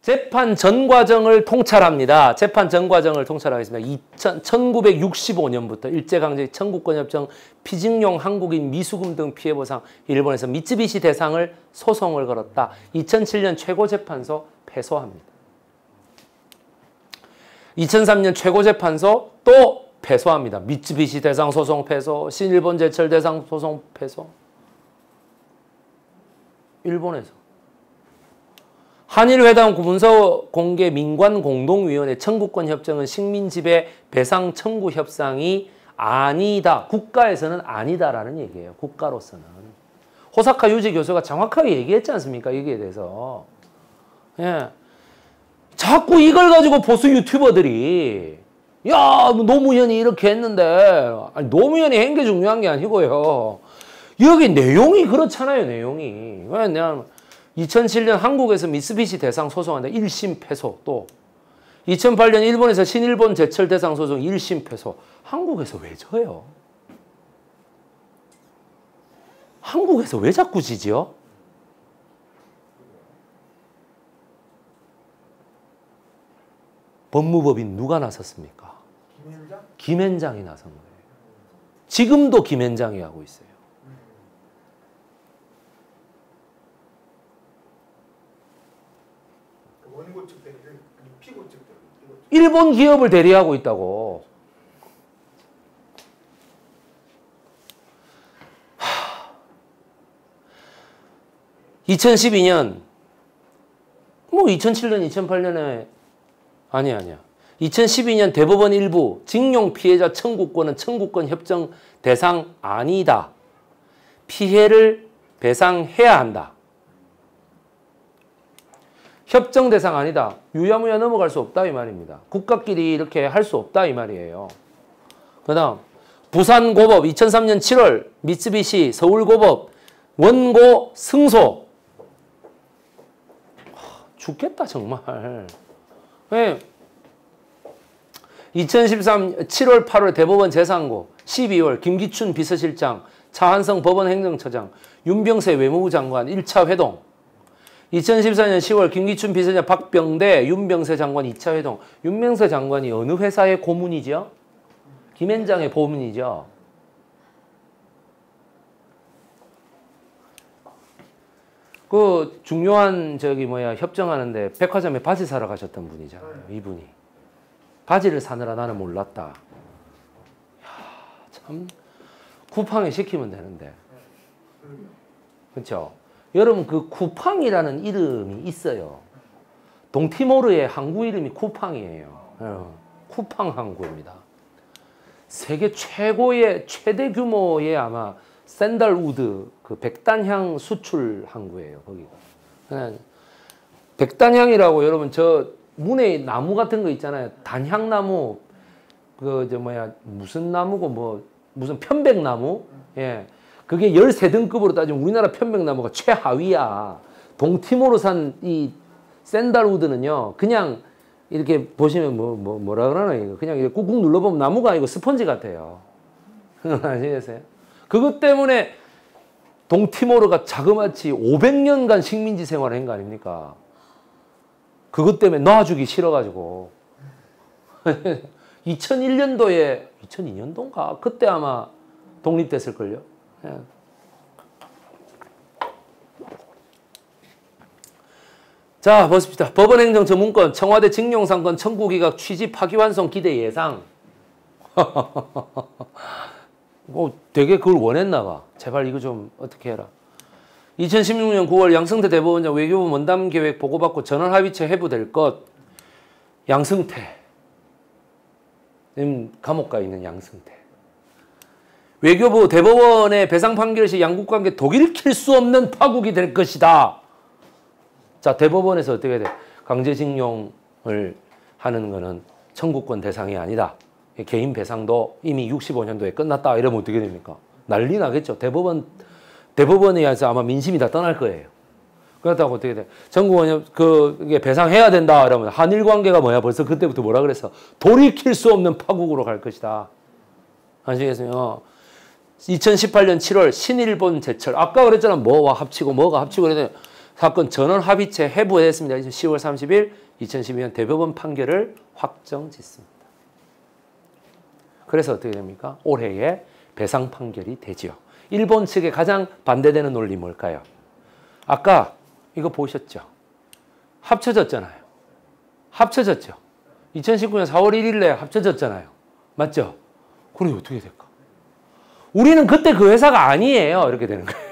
재판 전 과정을 통찰합니다. 재판 전 과정을 통찰하겠습니다. 2000, 1965년부터 일제강제 청구권협정 피직용 한국인 미수금 등 피해보상 일본에서 미쯔비시 대상을 소송을 걸었다. 2007년 최고재판소 패소합니다. 2003년 최고재판소 또 패소합니다. 미쯔비시 대상 소송 패소, 신일본 제철 대상 소송 패소. 일본에서. 한일회담 문서 공개 민관 공동위원회 청구권 협정은 식민 지배 배상 청구 협상이 아니다. 국가에서는 아니다라는 얘기예요. 국가로서는. 호사카 유지 교수가 정확하게 얘기했지 않습니까? 여기에 대해서. 예. 자꾸 이걸 가지고 보수 유튜버들이 야, 뭐 노무현이 이렇게 했는데 아니, 노무현이 한 게 중요한 게 아니고요. 여기 내용이 그렇잖아요, 내용이. 왜냐하면 2007년 한국에서 미쓰비시 대상 소송한다 1심 패소 또 2008년 일본에서 신일본 제철 대상 소송 1심 패소 한국에서 왜 져요? 한국에서 왜 자꾸 지지요? 법무법인 누가 나섰습니까? 김현장? 김현장이 나선 거예요. 지금도 김현장이 하고 있어요. 원고 측 대리를 피고 측 대리. 일본 기업을 대리하고 있다고. 2012년 뭐 2007년 2008년에 아니 아니야. 2012년 대법원 일부 징용 피해자 청구권은 청구권 협정 대상 아니다. 피해를 배상해야 한다. 협정 대상 아니다. 유야무야 넘어갈 수 없다 이 말입니다. 국가끼리 이렇게 할 수 없다 이 말이에요. 그 다음 부산고법 2003년 7월 미쓰비시 서울고법 원고 승소 죽겠다 정말. 왜? 2013 7월 8월 대법원 재상고 12월 김기춘 비서실장 차한성 법원 행정처장 윤병세 외무부 장관 1차 회동 2014년 10월 김기춘 비서장 박병대 윤병세 장관 2차 회동. 윤병세 장관이 어느 회사의 고문이죠? 김현장의 고문이죠. 그 중요한 저기 뭐야 협정하는데 백화점에 바지 사러 가셨던 분이잖아요. 이분이. 바지를 사느라 나는 몰랐다. 야, 참 쿠팡에 시키면 되는데. 그렇죠? 여러분 그 쿠팡이라는 이름이 있어요. 동티모르의 항구 이름이 쿠팡이에요. 어, 쿠팡 항구입니다. 세계 최고의 최대 규모의 아마 샌달우드 그 백단향 수출 항구예요. 거기가. 네. 백단향이라고 여러분 저 문에 나무 같은 거 있잖아요. 단향나무 그 저 뭐야 무슨 나무고 뭐 무슨 편백나무 예. 그게 13등급으로 따지면 우리나라 편백나무가 최하위야. 동티모르산 이 샌달우드는요. 그냥 이렇게 보시면 뭐, 뭐 뭐라 그러나 이거 그냥 이렇게 꾹꾹 눌러보면 나무가 아니고 스펀지 같아요. 아시겠어요? 그것 때문에 동티모르가 자그마치 500년간 식민지 생활을 한 거 아닙니까? 그것 때문에 놔주기 싫어가지고 2001년도에 2002년도인가 그때 아마 독립됐을걸요. 예. 자, 보십시다. 법원행정 전문권, 청와대 징용상권, 청구기각, 취지, 파기환송, 기대 예상. 뭐 되게 그걸 원했나 봐. 제발 이거 좀 어떻게 해라. 2016년 9월 양승태 대법원장 외교부 원담 계획 보고받고 전원 합의체 해부될 것. 양승태. 감옥 가 있는 양승태. 외교부 대법원의 배상 판결 시 양국 관계 독일킬 수 없는 파국이 될 것이다. 자, 대법원에서 어떻게 돼? 강제징용을 하는 거는 청구권 대상이 아니다. 개인 배상도 이미 65년도에 끝났다. 이러면 어떻게 됩니까? 난리 나겠죠. 대법원, 대법원에 의해서 아마 민심이 다 떠날 거예요. 그렇다고 어떻게 돼? 전국원 그, 이게 배상해야 된다. 이러면 한일 관계가 뭐야? 벌써 그때부터 뭐라 그랬어? 돌이킬 수 없는 파국으로 갈 것이다. 아시겠어요? 2018년 7월 신일본 제철. 아까 그랬잖아. 뭐와 합치고 뭐가 합치고 그랬는데 사건 전원 합의체 해부했습니다. 10월 30일 2012년 대법원 판결을 확정 짓습니다. 그래서 어떻게 됩니까? 올해에 배상 판결이 되지요. 일본 측에 가장 반대되는 논리 뭘까요? 아까 이거 보셨죠? 합쳐졌잖아요. 합쳐졌죠. 2019년 4월 1일에 합쳐졌잖아요. 맞죠? 그럼 어떻게 될까? 우리는 그때 그 회사가 아니에요. 이렇게 되는 거예요.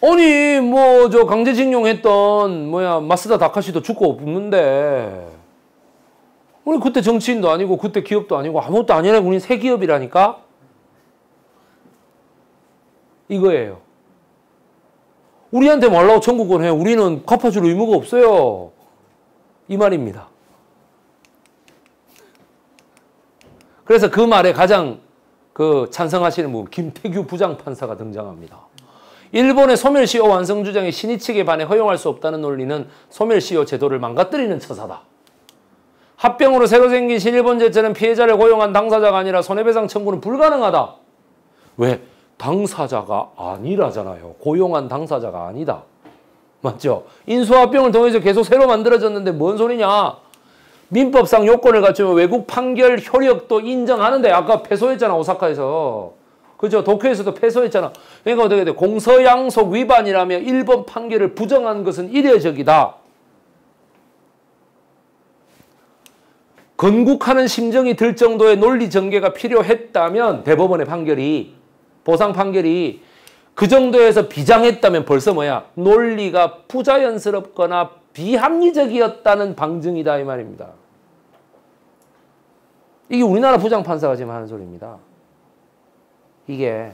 아니, 뭐, 저 강제징용 했던, 뭐야, 마스다 다카시도 죽고 없는데, 우리 그때 정치인도 아니고, 그때 기업도 아니고, 아무것도 아니라 우리 새 기업이라니까? 이거예요. 우리한테 말라고 청구권 해. 우리는 갚아줄 의무가 없어요. 이 말입니다. 그래서 그 말에 가장 그 찬성하시는 분, 김태규 부장판사가 등장합니다. 일본의 소멸시효 완성 주장이 신의 측에 반해 허용할 수 없다는 논리는 소멸시효 제도를 망가뜨리는 처사다. 합병으로 새로 생긴 신일본 제철은 피해자를 고용한 당사자가 아니라 손해배상 청구는 불가능하다. 왜? 당사자가 아니라잖아요. 고용한 당사자가 아니다. 맞죠? 인수합병을 통해서 계속 새로 만들어졌는데 뭔 소리냐? 민법상 요건을 갖추면 외국 판결 효력도 인정하는데 아까 패소했잖아 오사카에서 그죠? 도쿄에서도 패소했잖아. 그러니까 어떻게 돼? 공서양속 위반이라며 일본 판결을 부정한 것은 이례적이다. 건국하는 심정이 들 정도의 논리 전개가 필요했다면 대법원의 판결이 보상 판결이 그 정도에서 비장했다면 벌써 뭐야? 논리가 부자연스럽거나 비합리적이었다는 방증이다 이 말입니다. 이게 우리나라 부장판사가 지금 하는 소리입니다. 이게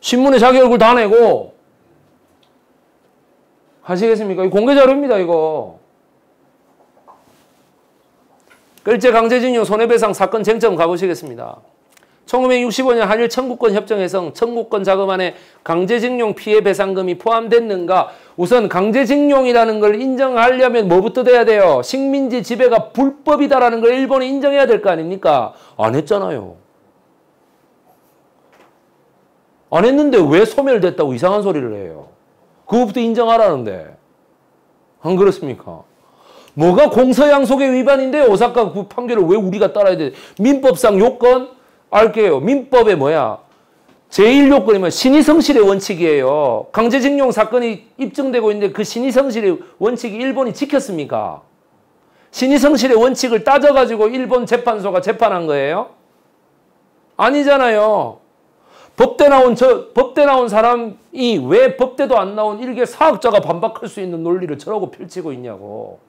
신문에 자기 얼굴 다 내고 하시겠습니까? 공개 자료입니다, 이거. 끌제 강제징용 손해배상 사건 쟁점 가보시겠습니다. 1965년 한일 청구권 협정에서 청구권 자금안에 강제징용 피해 배상금이 포함됐는가? 우선 강제징용이라는 걸 인정하려면 뭐부터 돼야 돼요? 식민지 지배가 불법이다라는 걸 일본이 인정해야 될 거 아닙니까? 안 했잖아요. 안 했는데 왜 소멸됐다고 이상한 소리를 해요? 그것부터 인정하라는데. 안 그렇습니까? 뭐가 공서양속의 위반인데 오사카 그 판결을 왜 우리가 따라야 돼? 민법상 요건 알게요. 민법에 뭐야? 제1요건이 면 신의성실의 원칙이에요. 강제징용 사건이 입증되고 있는데 그 신의성실의 원칙이 일본이 지켰습니까? 신의성실의 원칙을 따져가지고 일본 재판소가 재판한 거예요? 아니잖아요. 법대 나온 저 법대 나온 사람이 왜 법대도 안 나온 일개 사학자가 반박할 수 있는 논리를 저러고 펼치고 있냐고.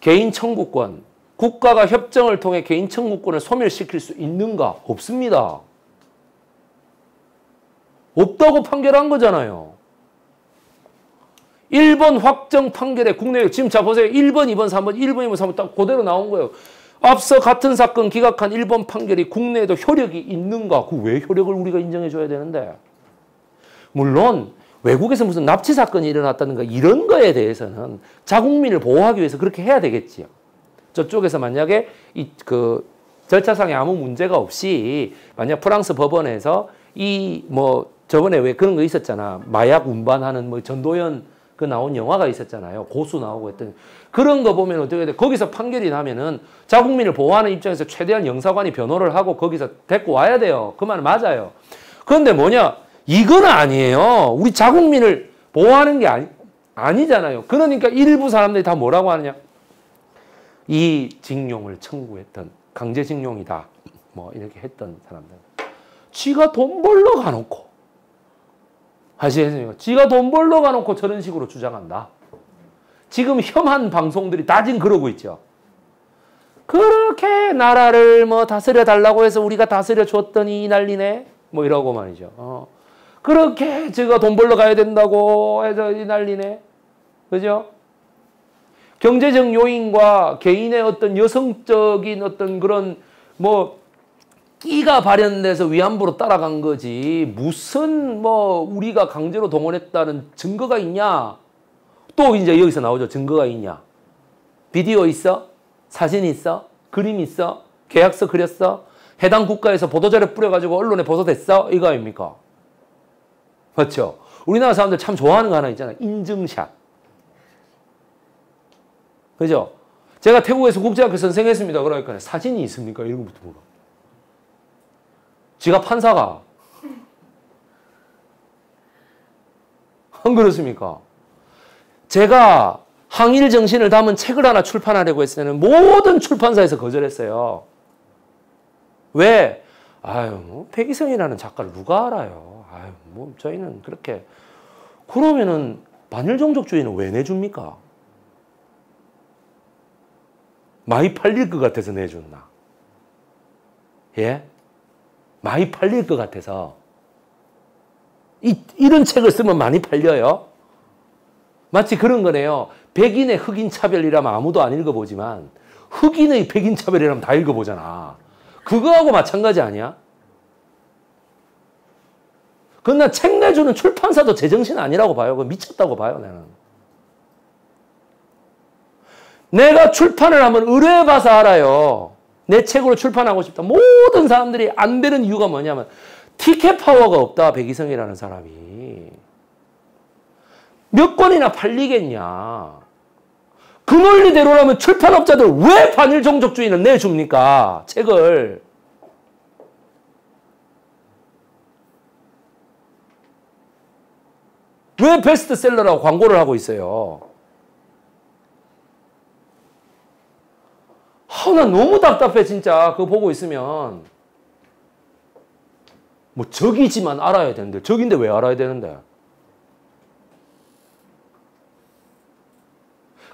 개인 청구권, 국가가 협정을 통해 개인 청구권을 소멸시킬 수 있는가? 없습니다. 없다고 판결한 거잖아요. 1번 확정 판결에 국내 지금 자 보세요. 1번, 2번, 3번, 1번, 2번, 3번 딱 그대로 나온 거예요. 앞서 같은 사건 기각한 1번 판결이 국내에도 효력이 있는가? 그 왜 효력을 우리가 인정해 줘야 되는데? 물론 외국에서 무슨 납치 사건이 일어났다든가 이런 거에 대해서는 자국민을 보호하기 위해서 그렇게 해야 되겠지요. 저쪽에서 만약에 이 그 절차상에 아무 문제가 없이 만약 프랑스 법원에서 이 뭐 저번에 왜 그런 거 있었잖아. 마약 운반하는 뭐 전도연 그 나온 영화가 있었잖아요. 고수 나오고 했던 그런 거 보면 어떻게 돼? 거기서 판결이 나면은 자국민을 보호하는 입장에서 최대한 영사관이 변호를 하고 거기서 데리고 와야 돼요. 그 말 맞아요. 그런데 뭐냐? 이건 아니에요. 우리 자국민을 보호하는 게 아니, 아니잖아요. 그러니까 일부 사람들이 다 뭐라고 하느냐? 이 징용을 청구했던 강제징용이다. 뭐 이렇게 했던 사람들. 지가 돈 벌러 가놓고 아시겠습니까? 지가 돈 벌러 가놓고 저런 식으로 주장한다. 지금 혐한 방송들이 다 지금 그러고 있죠. 그렇게 나라를 뭐 다스려 달라고 해서 우리가 다스려 줬더니 난리네. 뭐 이러고 말이죠. 어. 그렇게 제가 돈 벌러 가야 된다고 해서 이 난리네. 그죠? 경제적 요인과 개인의 어떤 여성적인 어떤 그런 뭐 끼가 발현돼서 위안부로 따라간 거지 무슨 뭐 우리가 강제로 동원했다는 증거가 있냐? 또 이제 여기서 나오죠. 증거가 있냐? 비디오 있어? 사진 있어? 그림 있어? 계약서 그렸어? 해당 국가에서 보도자료 뿌려가지고 언론에 보도됐어? 이거 아닙니까? 맞죠? 우리나라 사람들 참 좋아하는 거 하나 있잖아요. 인증샷. 그죠? 제가 태국에서 국제학교 선생했습니다. 그러니까 사진이 있습니까? 이런 것부터 물어. 지가 판사가. 안 그렇습니까? 제가 항일 정신을 담은 책을 하나 출판하려고 했을 때는 모든 출판사에서 거절했어요. 왜? 아유, 뭐, 백이성이라는 작가를 누가 알아요? 아유, 뭐, 저희는 그렇게. 그러면은, 반일종족주의는 왜 내줍니까? 많이 팔릴 것 같아서 내줬나? 예? 많이 팔릴 것 같아서. 이, 이런 책을 쓰면 많이 팔려요? 마치 그런 거네요. 백인의 흑인 차별이라면 아무도 안 읽어보지만, 흑인의 백인 차별이라면 다 읽어보잖아. 그거하고 마찬가지 아니야? 그건 책 내주는 출판사도 제정신 아니라고 봐요. 그 미쳤다고 봐요, 나는. 내가 출판을 하면 의뢰해봐서 알아요. 내 책으로 출판하고 싶다. 모든 사람들이 안 되는 이유가 뭐냐면 티켓 파워가 없다. 백이성이라는 사람이. 몇 권이나 팔리겠냐. 그 논리대로라면 출판업자들 왜 반일 종족주의는 내줍니까? 책을. 왜 베스트셀러라고 광고를 하고 있어요? 아, 나 너무 답답해, 진짜. 그거 보고 있으면. 뭐, 적이지만 알아야 되는데, 적인데 왜 알아야 되는데?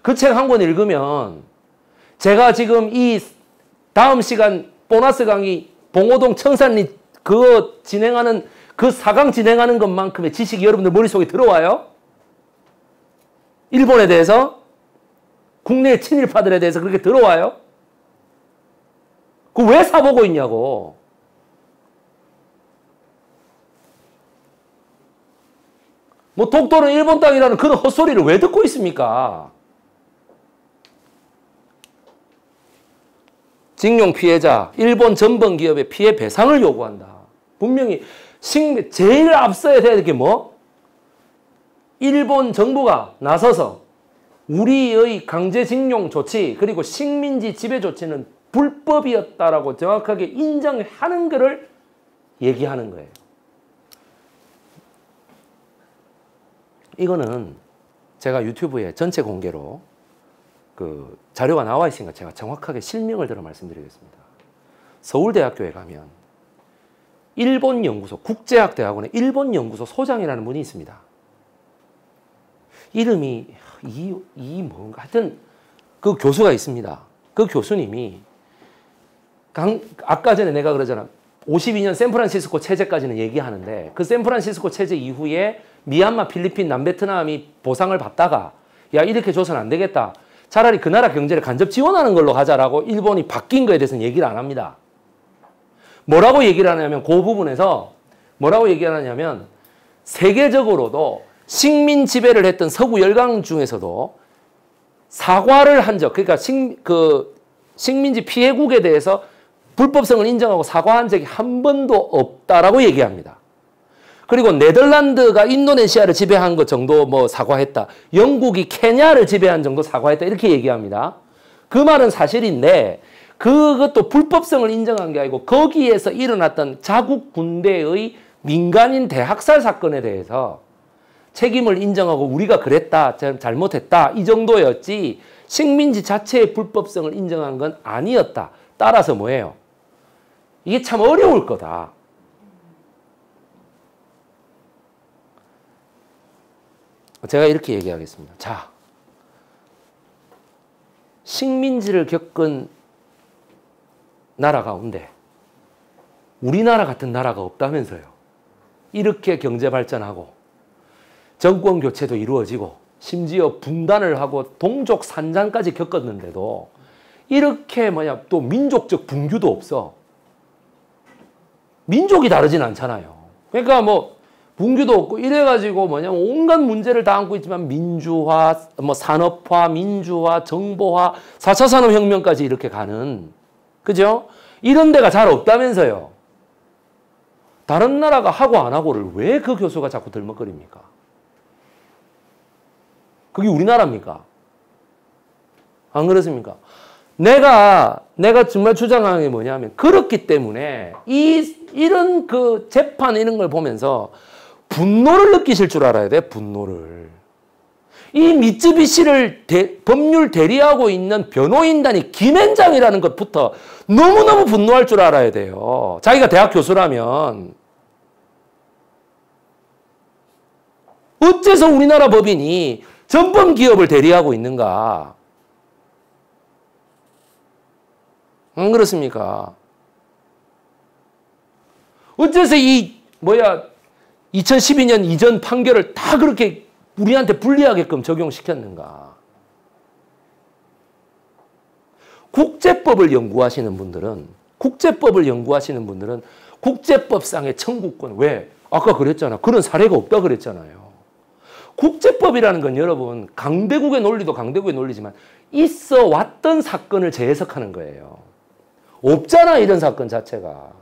그 책 한 권 읽으면, 제가 지금 이 다음 시간 보너스 강의 봉오동 청산리 그거 진행하는 그 4강 진행하는 것만큼의 지식이 여러분들 머릿속에 들어와요? 일본에 대해서? 국내 친일파들에 대해서 그렇게 들어와요? 그 왜 사보고 있냐고. 뭐 독도는 일본 땅이라는 그런 헛소리를 왜 듣고 있습니까? 징용 피해자, 일본 전범 기업의 피해 배상을 요구한다. 분명히 식, 제일 앞서야 되는 게 뭐? 일본 정부가 나서서 우리의 강제징용 조치 그리고 식민지 지배 조치는 불법이었다라고 정확하게 인정하는 것을 얘기하는 거예요. 이거는 제가 유튜브에 전체 공개로 그 자료가 나와 있으니까 제가 정확하게 실명을 들어 말씀드리겠습니다. 서울대학교에 가면 일본 연구소, 국제학 대학원의 일본 연구소 소장이라는 분이 있습니다. 이름이 이, 이 뭔가 하여튼 그 교수가 있습니다. 그 교수님이 강, 아까 전에 내가 그러잖아. 52년 샌프란시스코 체제까지는 얘기하는데 그 샌프란시스코 체제 이후에 미얀마, 필리핀, 남베트남이 보상을 받다가 야 이렇게 줘서는 안 되겠다. 차라리 그 나라 경제를 간접 지원하는 걸로 하자라고 일본이 바뀐 거에 대해서는 얘기를 안 합니다. 뭐라고 얘기를 하냐면 그 부분에서 뭐라고 얘기하냐면 세계적으로도 식민 지배를 했던 서구 열강 중에서도 사과를 한 적, 그러니까 식, 그 식민지 피해국에 대해서 불법성을 인정하고 사과한 적이 한 번도 없다라고 얘기합니다. 그리고 네덜란드가 인도네시아를 지배한 것 정도 뭐 사과했다. 영국이 케냐를 지배한 정도 사과했다. 이렇게 얘기합니다. 그 말은 사실인데 그것도 불법성을 인정한 게 아니고 거기에서 일어났던 자국 군대의 민간인 대학살 사건에 대해서 책임을 인정하고 우리가 그랬다, 잘못했다 이 정도였지 식민지 자체의 불법성을 인정한 건 아니었다. 따라서 뭐예요? 이게 참 어려울 거다. 제가 이렇게 얘기하겠습니다. 자, 식민지를 겪은 나라 가운데 우리나라 같은 나라가 없다면서요. 이렇게 경제 발전하고 정권 교체도 이루어지고 심지어 분단을 하고 동족 산장까지 겪었는데도 이렇게 뭐냐 또 민족적 분규도 없어. 민족이 다르진 않잖아요. 그러니까 뭐 분규도 없고 이래가지고 뭐냐 온갖 문제를 다 안고 있지만 민주화, 뭐 산업화, 민주화, 정보화, 4차 산업혁명까지 이렇게 가는 그죠? 이런 데가 잘 없다면서요. 다른 나라가 하고 안 하고를 왜 그 교수가 자꾸 들먹거립니까? 그게 우리나라입니까? 안 그렇습니까? 내가 내가 정말 주장하는 게 뭐냐면 그렇기 때문에 이 이런 그 재판 이런 걸 보면서 분노를 느끼실 줄 알아야 돼 분노를 이 미쯔비시를 대, 법률 대리하고 있는 변호인단이 김앤장이라는 것부터 너무너무 분노할 줄 알아야 돼요. 자기가 대학 교수라면 어째서 우리나라 법인이 전범 기업을 대리하고 있는가? 안 그렇습니까? 어째서 이 뭐야 2012년 이전 판결을 다 그렇게 우리한테 불리하게끔 적용시켰는가? 국제법을 연구하시는 분들은 국제법을 연구하시는 분들은 국제법상의 청구권 왜 아까 그랬잖아 그런 사례가 없다 그랬잖아요. 국제법이라는 건 여러분 강대국의 논리도 강대국의 논리지만 있어 왔던 사건을 재해석하는 거예요. 없잖아 이런 사건 자체가.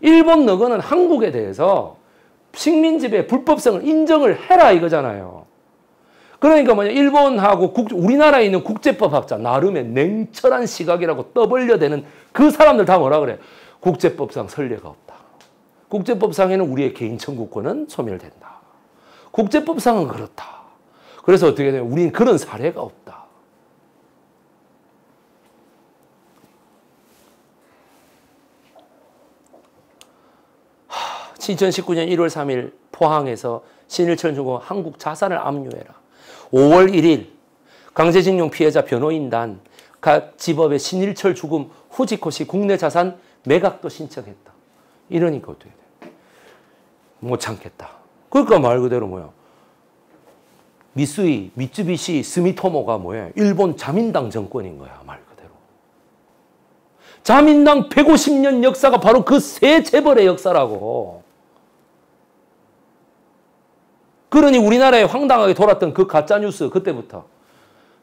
일본 너거는 한국에 대해서 식민지배 불법성을 인정을 해라 이거잖아요. 그러니까 뭐냐 일본하고 국, 우리나라에 있는 국제법학자 나름의 냉철한 시각이라고 떠벌려대는 그 사람들 다 뭐라 그래? 국제법상 선례가 없다. 국제법상에는 우리의 개인 청구권은 소멸된다. 국제법상은 그렇다. 그래서 어떻게 되냐 우리는 그런 사례가 없다. 2019년 1월 3일 포항에서 신일철 주고 한국 자산을 압류해라. 5월 1일 강제징용 피해자 변호인단 각 집업의 신일철 죽음 후지코시 국내 자산 매각도 신청했다. 이러니까 어떻게 돼? 못 참겠다. 그러니까 말 그대로 뭐야? 미쓰이, 미쯔비시, 스미토모가 뭐야? 일본 자민당 정권인 거야, 말 그대로. 자민당 150년 역사가 바로 그 세 재벌의 역사라고. 그러니 우리나라에 황당하게 돌았던 그 가짜뉴스 그때부터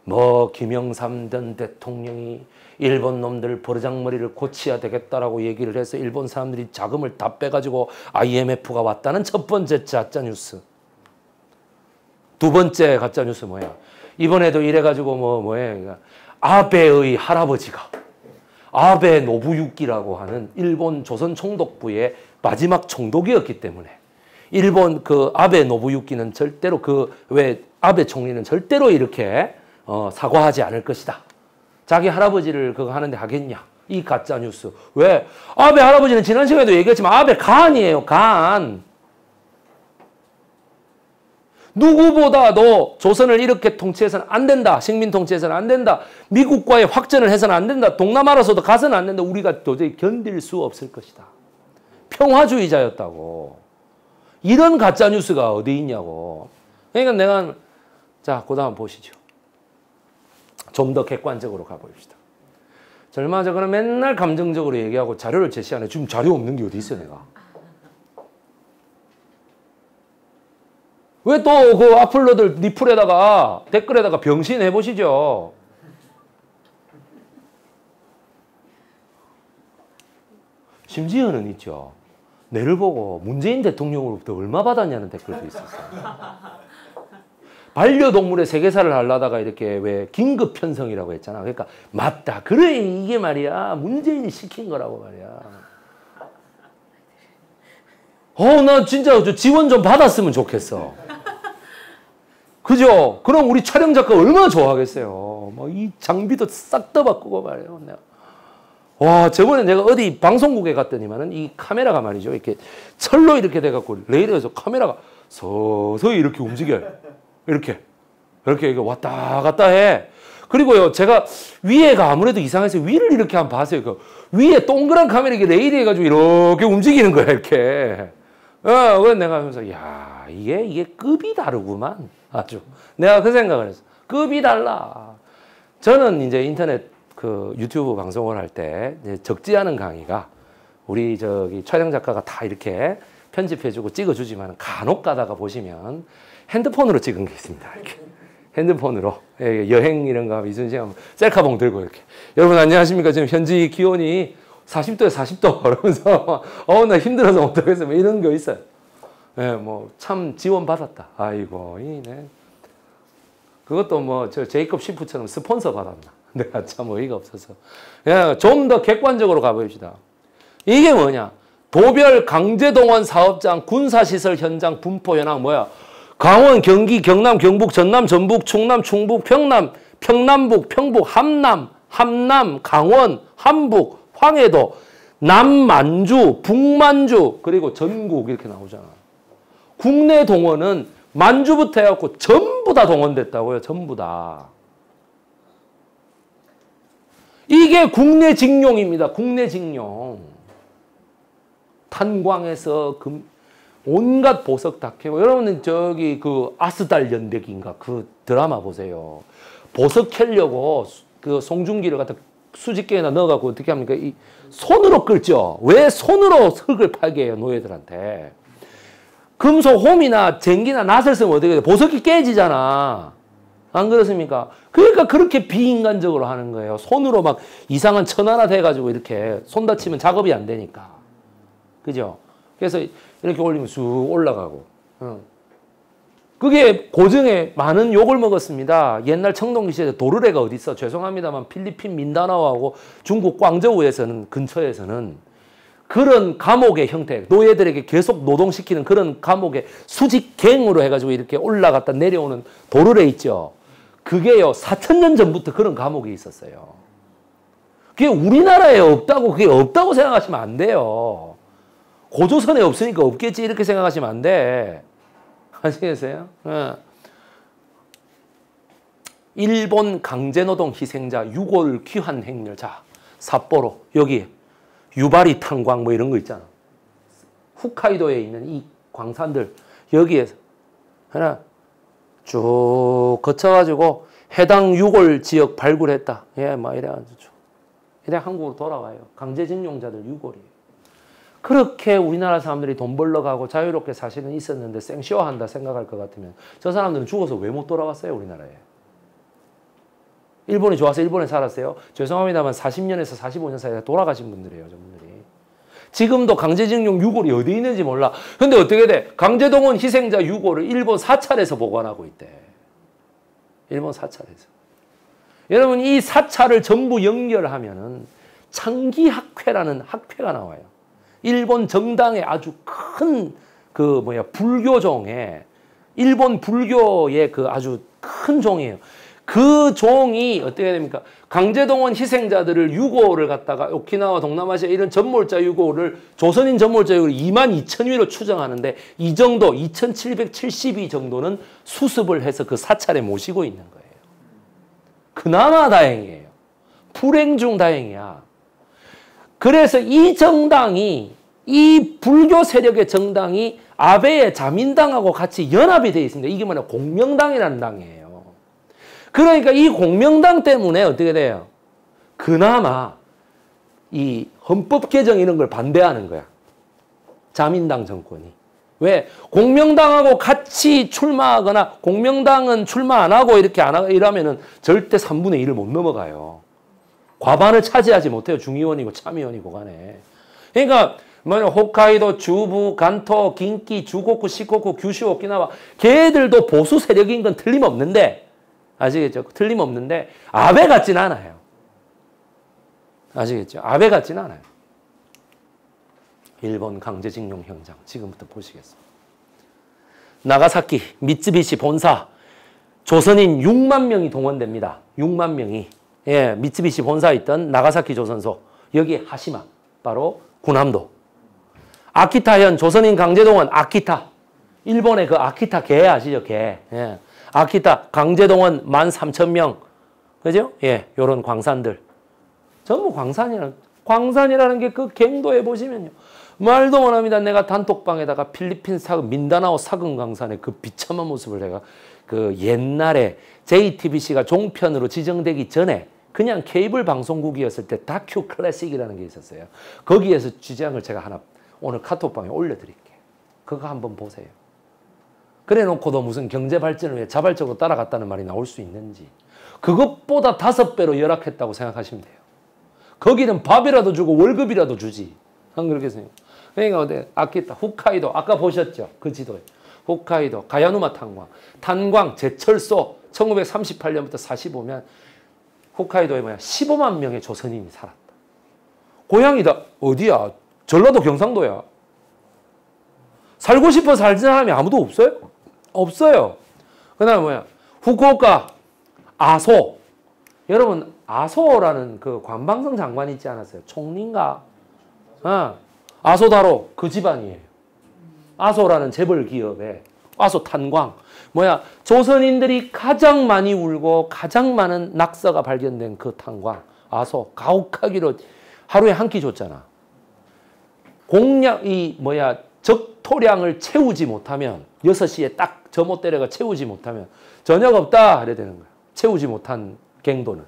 뭐 김영삼 전 대통령이 일본 놈들 버르장머리를 고치야 되겠다라고 얘기를 해서 일본 사람들이 자금을 다 빼가지고 IMF가 왔다는 첫 번째 가짜뉴스. 두 번째 가짜뉴스 뭐야? 이번에도 이래가지고 뭐 뭐야? 아베의 할아버지가 아베 노부유키라고 하는 일본 조선 총독부의 마지막 총독이었기 때문에 일본 그 아베 노부유키는 절대로 그 왜 아베 총리는 절대로 이렇게 어, 사과하지 않을 것이다. 자기 할아버지를 그거 하는데 하겠냐? 이 가짜 뉴스. 왜? 아베 할아버지는 지난 시간에도 얘기했지만 아베 간이에요. 간. 누구보다도 조선을 이렇게 통치해서는 안 된다. 식민 통치해서는 안 된다. 미국과의 확전을 해서는 안 된다. 동남아로서도 가서는 안 된다. 우리가 도저히 견딜 수 없을 것이다. 평화주의자였다고. 이런 가짜 뉴스가 어디 있냐고. 그러니까 내가 자, 그 다음 보시죠. 좀 더 객관적으로 가봅시다. 얼마 전에 맨날 감정적으로 얘기하고 자료를 제시하네. 지금 자료 없는 게 어디 있어, 내가. 왜 또 그 악플러들 리플에다가 댓글에다가 병신 해보시죠. 심지어는 있죠. 내를 보고 문재인 대통령으로부터 얼마 받았냐는 댓글도 있었어요. 반려동물의 세계사를 하려다가 이렇게 왜 긴급 편성이라고 했잖아. 그러니까 맞다. 그래 이게 말이야. 문재인이 시킨 거라고 말이야. 어, 나 진짜 지원 좀 받았으면 좋겠어. 그죠? 그럼 우리 촬영 작가 얼마나 좋아하겠어요. 뭐 이 장비도 싹 다 바꾸고 말이에요. 내가. 와, 저번에 내가 어디 방송국에 갔더니만은 이 카메라가 말이죠. 이렇게 철로 이렇게 돼갖고 레일에서 카메라가 서서히 이렇게 움직여요. 이렇게. 이렇게 왔다 갔다 해. 그리고요, 제가 위에가 아무래도 이상해서 위를 이렇게 한번 봤어요. 그 위에 동그란 카메라 이렇게 레일이 해가지고 이렇게 움직이는 거야, 이렇게. 어, 그래서 내가 하면서, 야, 이게, 이게 급이 다르구만. 아주. 내가 그 생각을 했어. 급이 달라. 저는 이제 인터넷 그 유튜브 방송을 할 때 적지 않은 강의가 우리 저기 촬영 작가가 다 이렇게 편집해주고 찍어주지만 간혹 가다가 보시면 핸드폰으로 찍은 게 있습니다. 이렇게. 핸드폰으로 예, 여행 이런 거 이순신 셀카봉 들고 이렇게 여러분 안녕하십니까 지금 현지 기온이 40도에 40도 그러면서 어 나 힘들어서 못하겠어 뭐 이런 거 있어요. 예, 뭐참 지원 받았다. 아이고 이네. 그것도 뭐 저 제이컵 시프처럼 스폰서 받았나. 내가 참 어이가 없어서. 예, 좀더 객관적으로 가봅시다. 이게 뭐냐? 도별 강제동원 사업장 군사시설 현장 분포 현황 뭐야? 강원, 경기, 경남, 경북, 전남, 전북, 충남, 충북, 평남, 평남북, 평북, 함남, 함남, 강원, 함북, 황해도, 남만주, 북만주, 그리고 전국 이렇게 나오잖아. 국내 동원은 만주부터 해갖고 전부 다 동원됐다고요. 전부 다. 이게 국내 직용입니다. 국내 직용. 탄광에서 금, 온갖 보석 다 캐고 여러분은 저기 그 아스달 연대기인가 그 드라마 보세요. 보석 캐려고 그 송중기를 갖다 수직계에다 넣어갖고 어떻게 합니까? 이 손으로 끌죠. 왜 손으로 흙을 팔게 해요 노예들한테? 금속 홈이나 쟁기나 낫을 쓰면 어떻게 돼? 보석이 깨지잖아. 안 그렇습니까? 그 러니까 그렇게 비인간적으로 하는 거예요. 손으로 막 이상한 천 하나 돼가지고 이렇게 손 다치면 작업이 안 되니까. 그죠? 그래서 이렇게 올리면 쑥 올라가고. 그게 고증에 많은 욕을 먹었습니다. 옛날 청동기 시절에 도르래가 어디 있어? 죄송합니다만 필리핀 민다나오하고 중국 광저우에서는 근처에서는 그런 감옥의 형태, 노예들에게 계속 노동시키는 그런 감옥의 수직갱으로 해가지고 이렇게 올라갔다 내려오는 도르래 있죠. 그게요, 4천년 전부터 그런 감옥이 있었어요. 그게 우리나라에 없다고, 그게 없다고 생각하시면 안 돼요. 고조선에 없으니까 없겠지 이렇게 생각하시면 안 돼. 아시겠어요? 예. 일본 강제노동 희생자 6월 귀환 행렬. 자, 삿포로 여기 유바리 탄광 뭐 이런 거 있잖아. 홋카이도에 있는 이 광산들 여기에서 하나 쭉 거쳐가지고 해당 6월 지역 발굴했다. 예, 뭐 이래가지고 이래 한국으로 돌아와요. 강제징용자들 6월이에요. 그렇게 우리나라 사람들이 돈 벌러 가고 자유롭게 사실은 있었는데 생쇼한다 생각할 것 같으면 저 사람들은 죽어서 왜 못 돌아갔어요 우리나라에? 일본이 좋아서 일본에 살았어요. 죄송합니다만 40년에서 45년 사이에 돌아가신 분들이에요 저분들이. 지금도 강제징용 유골이 어디 있는지 몰라. 근데 어떻게 돼? 강제동원 희생자 유골을 일본 사찰에서 보관하고 있대. 일본 사찰에서. 여러분 이 사찰을 전부 연결하면은 창기학회라는 학회가 나와요. 일본 정당의 아주 큰 그 뭐야 불교종의 일본 불교의 그 아주 큰 종이에요. 그 종이 어떻게 됩니까? 강제동원 희생자들을 유고를 갖다가 오키나와 동남아시아 이런 전몰자 유고를 조선인 전몰자 유고를 2만 2천 위로 추정하는데 이 정도 2,772 정도는 수습을 해서 그 사찰에 모시고 있는 거예요. 그나마 다행이에요. 불행 중 다행이야. 그래서 이 정당이 이 불교 세력의 정당이 아베의 자민당하고 같이 연합이 되어 있습니다. 이게 뭐냐 공명당이라는 당이에요. 그러니까 이 공명당 때문에 어떻게 돼요? 그나마 이 헌법 개정 이런 걸 반대하는 거야. 자민당 정권이. 왜? 공명당하고 같이 출마하거나 공명당은 출마 안 하고 이렇게 안 하고 이러면은 절대 3분의 1을 못 넘어가요. 과반을 차지하지 못해요. 중의원이고 참의원이고 간에. 그러니까 뭐냐 홋카이도, 주부, 간토, 긴키, 주고쿠, 시코쿠, 규슈, 오키나와 걔들도 보수 세력인 건 틀림없는데 아시겠죠? 틀림없는데 아베 같진 않아요. 아시겠죠? 아베 같진 않아요. 일본 강제징용 현장 지금부터 보시겠습니다. 나가사키 미쯔비시 본사 조선인 6만 명이 동원됩니다. 6만 명이 예, 미츠비시 본사에 있던 나가사키 조선소 여기 하시마 바로 군함도 아키타현 조선인 강제동원 아키타 일본의 그 아키타 개 아시죠 개 예. 아키타 강제동원 13,000명 그죠? 예, 요런 광산들 전부 광산이라는 광산이라는 게 그 갱도에 보시면요 말도 못합니다. 내가 단톡방에다가 필리핀 사금 민다나오 사금 광산의 그 비참한 모습을 내가 그 옛날에 JTBC가 종편으로 지정되기 전에 그냥 케이블 방송국이었을 때 다큐 클래식이라는 게 있었어요. 거기에서 주장을 제가 하나 오늘 카톡방에 올려드릴게요. 그거 한번 보세요. 그래 놓고도 무슨 경제 발전을 위해 자발적으로 따라갔다는 말이 나올 수 있는지 그것보다 다섯 배로 열악했다고 생각하시면 돼요. 거기는 밥이라도 주고 월급이라도 주지. 안 생각. 그러니까 어디 아키타, 홋카이도 아까 보셨죠? 그 지도에. 홋카이도, 가야누마 탄광, 탄광, 제철소 1938년부터 45년 홋카이도에 뭐야 15만 명의 조선인이 살았다. 고향이다 어디야? 전라도 경상도야. 살고 싶어 살는 사람이 아무도 없어요? 없어요. 그 다음에 뭐야? 후쿠오카, 아소. 여러분 아소라는 그 관방성 장관 있지 않았어요? 총리인가? 어. 아소다로 그 집안이에요. 아소라는 재벌 기업에 아소 탄광. 뭐야? 조선인들이 가장 많이 울고 가장 많은 낙서가 발견된 그 탄광. 아소 가혹하기로 하루에 한 끼 줬잖아. 공략 이 뭐야? 적 토량을 채우지 못하면 6시에 딱 점호 때려가 채우지 못하면 저녁 없다 그래야 되는 거야. 채우지 못한 갱도는.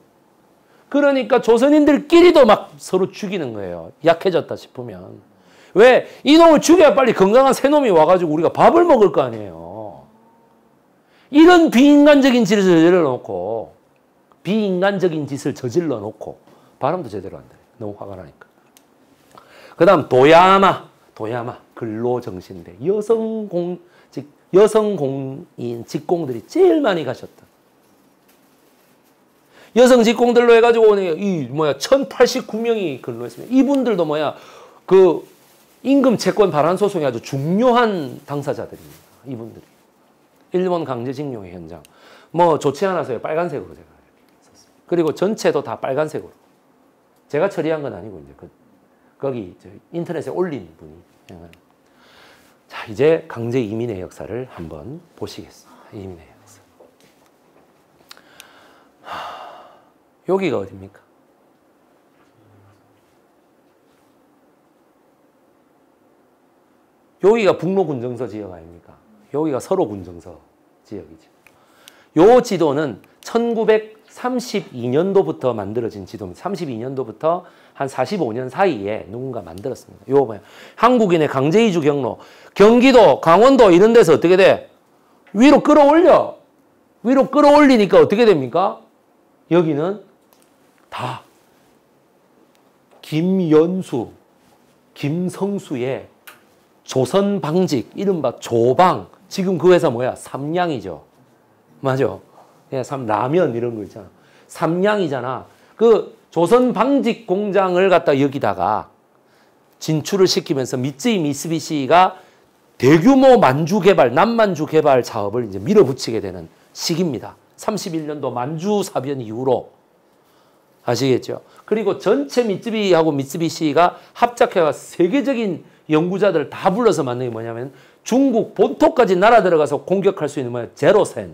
그러니까 조선인들끼리도 막 서로 죽이는 거예요. 약해졌다 싶으면. 왜? 이놈을 죽여야 빨리 건강한 새놈이 와가지고 우리가 밥을 먹을 거 아니에요. 이런 비인간적인 짓을 저질러 놓고, 비인간적인 짓을 저질러 놓고, 발음도 제대로 안 돼. 너무 화가 나니까. 그 다음, 도야마. 도야마. 근로정신대. 여성 공, 즉, 여성 공인 직공들이 제일 많이 가셨다. 여성 직공들로 해가지고 이 뭐야 1089명이 근로했습니다. 이분들도 뭐야 그 임금 채권 반환 소송이 아주 중요한 당사자들입니다. 이분들이. 일본 강제징용의 현장. 뭐 좋지 않아서요. 빨간색으로 제가 썼습니다. 그리고 전체도 다 빨간색으로. 제가 처리한 건 아니고 이제 그 거기 인터넷에 올린 분이. 자 이제 강제 이민의 역사를 한번 보시겠습니다. 이민의 역사. 하, 여기가 어디입니까? 여기가 북로군정서 지역 아닙니까? 여기가 서로군정서 지역이죠. 요 지도는 1932년도부터 만들어진 지도입니다. 32년도부터 한 45년 사이에 누군가 만들었습니다. 요 뭐야? 한국인의 강제 이주 경로. 경기도, 강원도 이런 데서 어떻게 돼? 위로 끌어올려. 위로 끌어올리니까 어떻게 됩니까? 여기는 다 김연수, 김성수의 조선 방직, 이른바 조방. 지금 그 회사 뭐야? 삼양이죠. 맞아. 예, 삼, 라면 이런 거 있잖아. 삼양이잖아. 그 조선 방직 공장을 갖다 여기다가 진출을 시키면서 미쯔이 미쓰비시가 대규모 만주 개발, 남만주 개발 사업을 이제 밀어붙이게 되는 시기입니다. 31년도 만주 사변 이후로 아시겠죠? 그리고 전체 미쯔비하고 미쓰비시가 합작해가 세계적인 연구자들 다 불러서 만든 게 뭐냐면 중국 본토까지 날아 들어가서 공격할 수 있는 뭐야 제로센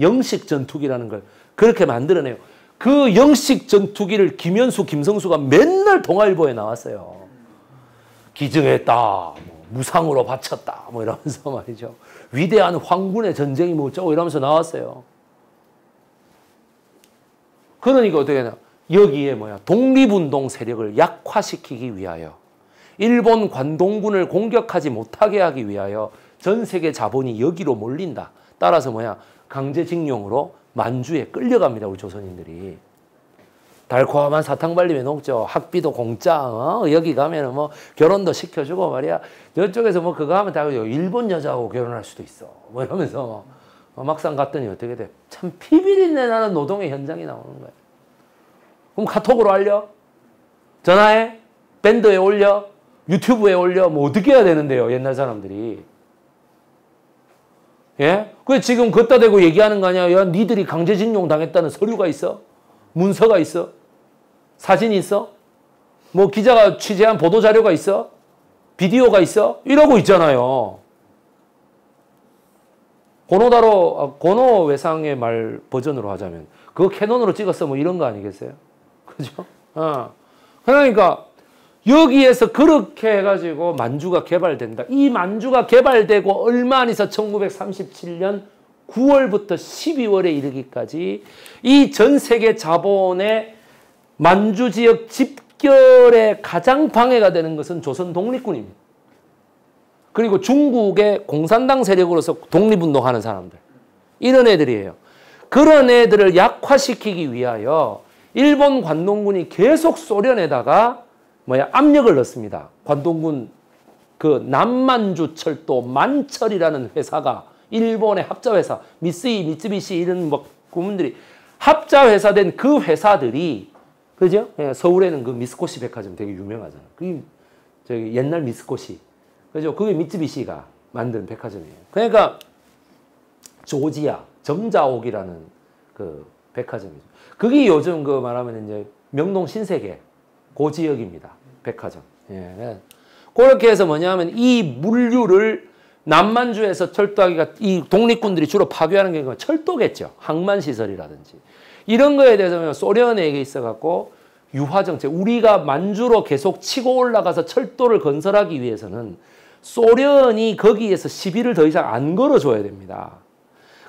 영식 전투기라는 걸 그렇게 만들어내요. 그 영식 전투기를 김현수, 김성수가 맨날 동아일보에 나왔어요. 기증했다, 뭐 무상으로 바쳤다, 뭐 이러면서 말이죠. 위대한 황군의 전쟁이 뭐 어쩌고 이러면서 나왔어요. 그러니까 어떻게 되나 여기에 뭐야 독립운동 세력을 약화시키기 위하여 일본 관동군을 공격하지 못하게 하기 위하여 전 세계 자본이 여기로 몰린다. 따라서 뭐야? 강제징용으로 만주에 끌려갑니다. 우리 조선인들이. 달콤한 사탕 발림에 녹죠. 학비도 공짜. 어? 여기 가면은 뭐 결혼도 시켜주고 말이야. 저쪽에서 뭐 그거 하면 다 일본 여자하고 결혼할 수도 있어. 뭐 이러면서 어, 막상 갔더니 어떻게 돼? 참 피비린내 나는 노동의 현장이 나오는 거야. 그럼 카톡으로 알려? 전화해? 밴드에 올려? 유튜브에 올려 뭐 어떻게 해야 되는데요 옛날 사람들이 예? 그 지금 걷다 대고 얘기하는 거 아니야? 야 니들이 강제징용 당했다는 서류가 있어? 문서가 있어? 사진이 있어? 뭐 기자가 취재한 보도 자료가 있어? 비디오가 있어? 이러고 있잖아요. 고노다로 아, 고노 외상의 말 버전으로 하자면 그거 캐논으로 찍었어? 뭐 이런 거 아니겠어요? 그죠? 어. 그러니까 여기에서 그렇게 해가지고 만주가 개발된다. 이 만주가 개발되고 얼마 안 있어 1937년 9월부터 12월에 이르기까지 이 전 세계 자본의 만주 지역 집결에 가장 방해가 되는 것은 조선 독립군입니다. 그리고 중국의 공산당 세력으로서 독립운동하는 사람들. 이런 애들이에요. 그런 애들을 약화시키기 위하여 일본 관동군이 계속 소련에다가 뭐야 압력을 넣습니다. 관동군 그 남만주 철도 만철이라는 회사가 일본의 합자 회사 미쓰이 미쓰비시 이런 뭐 구문들이 합자 회사 된 그 회사들이 그죠? 예, 서울에는 그 미스코시 백화점 되게 유명하잖아요. 그 저기 옛날 미스코시 그죠? 그게 미쓰비시가 만든 백화점이에요. 그러니까 조지아 점자옥이라는 그 백화점이죠. 그게 요즘 그 말하면 이제 명동 신세계 고 지역입니다. 백화점. 예. 그렇게 해서 뭐냐면 이 물류를 남만주에서 철도하기가 이 독립군들이 주로 파괴하는 게 철도겠죠. 항만 시설이라든지 이런 거에 대해서 소련에게 있어 갖고 유화 정책 우리가 만주로 계속 치고 올라가서 철도를 건설하기 위해서는 소련이 거기에서 시비를 더 이상 안 걸어 줘야 됩니다.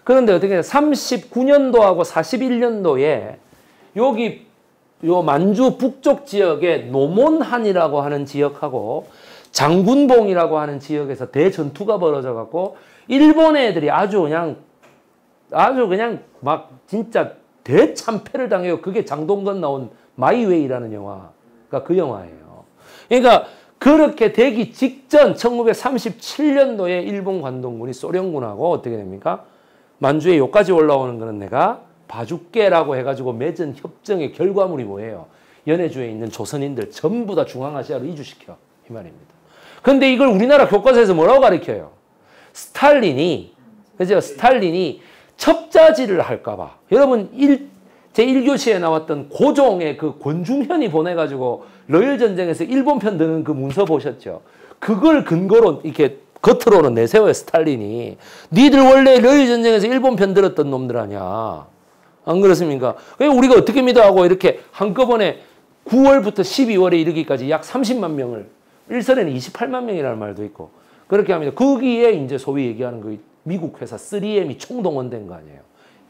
그런데 어떻게 39년도하고 41년도에 여기 요 만주 북쪽 지역에 노몬한이라고 하는 지역하고 장군봉이라고 하는 지역에서 대전투가 벌어져 갖고 일본 애들이 아주 그냥 아주 그냥 막 진짜 대참패를 당해요. 그게 장동건 나온 마이웨이라는 영화가 그 영화예요. 그러니까 그렇게 되기 직전 1937년도에 일본 관동군이 소련군하고 어떻게 됩니까? 만주에 여기까지 올라오는 거는 내가 봐줄게라고 해가지고 맺은 협정의 결과물이 뭐예요? 연해주에 있는 조선인들 전부 다 중앙아시아로 이주시켜. 이 말입니다. 근데 이걸 우리나라 교과서에서 뭐라고 가르쳐요? 스탈린이, 그죠? 스탈린이 첩자지를 할까봐. 여러분, 일, 제1교시에 나왔던 고종의 그 권중현이 보내가지고 러일 전쟁에서 일본 편 드는 그 문서 보셨죠? 그걸 근거로 이렇게 겉으로는 내세워요, 스탈린이. 니들 원래 러일 전쟁에서 일본 편 들었던 놈들 아니야. 안 그렇습니까? 우리가 어떻게 믿어 하고 이렇게 한꺼번에 9월부터 12월에 이르기까지 약 30만 명을 일선에는 28만 명이라는 말도 있고 그렇게 합니다. 거기에 이제 소위 얘기하는 그 미국 회사 3M이 총동원된 거 아니에요.